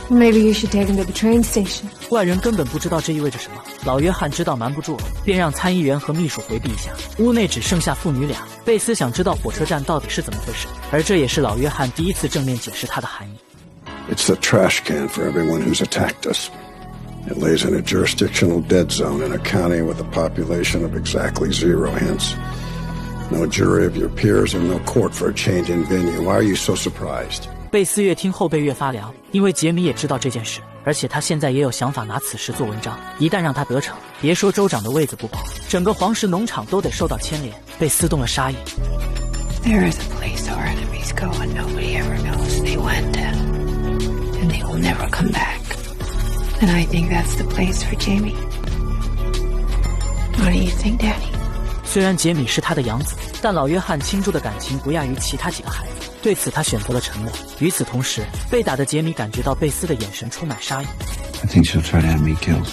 Maybe you should take him to the train station. 外人根本不知道这意味着什么。老约翰知道瞒不住了，便让参议员和秘书回避一下。屋内只剩下父女俩。贝斯想知道火车站到底是怎么回事，而这也是老约翰第一次正面解释它的含义。It's the trash can for everyone who's attacked us. It lays in a jurisdictional dead zone in a county with a population of exactly zero, hence no jury of your peers and no court for a change in venue. Why are you so surprised? 贝斯越听后背越发凉，因为杰米也知道这件事，而且他现在也有想法拿此事做文章。一旦让他得逞，别说州长的位子不保，整个皇室农场都得受到牵连。贝斯动了杀意。 There is a place our enemies go and nobody ever knows they went, and they will never come back. And I think that's the place for Jamie. What do you think, Daddy? 虽然杰米是他的养子，但老约翰倾注的感情不亚于其他几个孩子。对此，他选择了沉默。与此同时，被打的杰米感觉到贝斯的眼神充满杀意。I think she'll try to have me killed.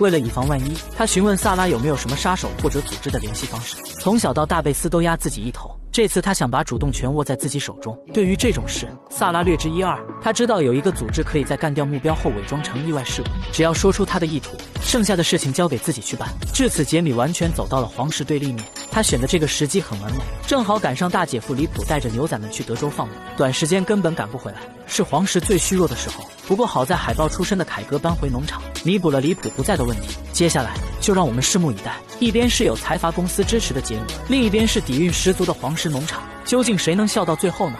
为了以防万一，他询问萨拉有没有什么杀手或者组织的联系方式。从小到大，贝斯都压自己一头，这次他想把主动权握在自己手中。对于这种事，萨拉略知一二。他知道有一个组织可以在干掉目标后伪装成意外事故，只要说出他的意图，剩下的事情交给自己去办。至此，杰米完全走到了皇室对立面。他选的这个时机很完美，正好赶上大姐夫离谱带着牛仔们去德州放牧，短时间根本赶不回来，是皇室最虚弱的时候。不过好在海豹出身的凯哥搬回农场，弥补了离谱不在的问题。接下来就让我们拭目以待。一边是有财阀公司支持的杰米，另一边是底蕴十足的黄石农场，究竟谁能笑到最后呢？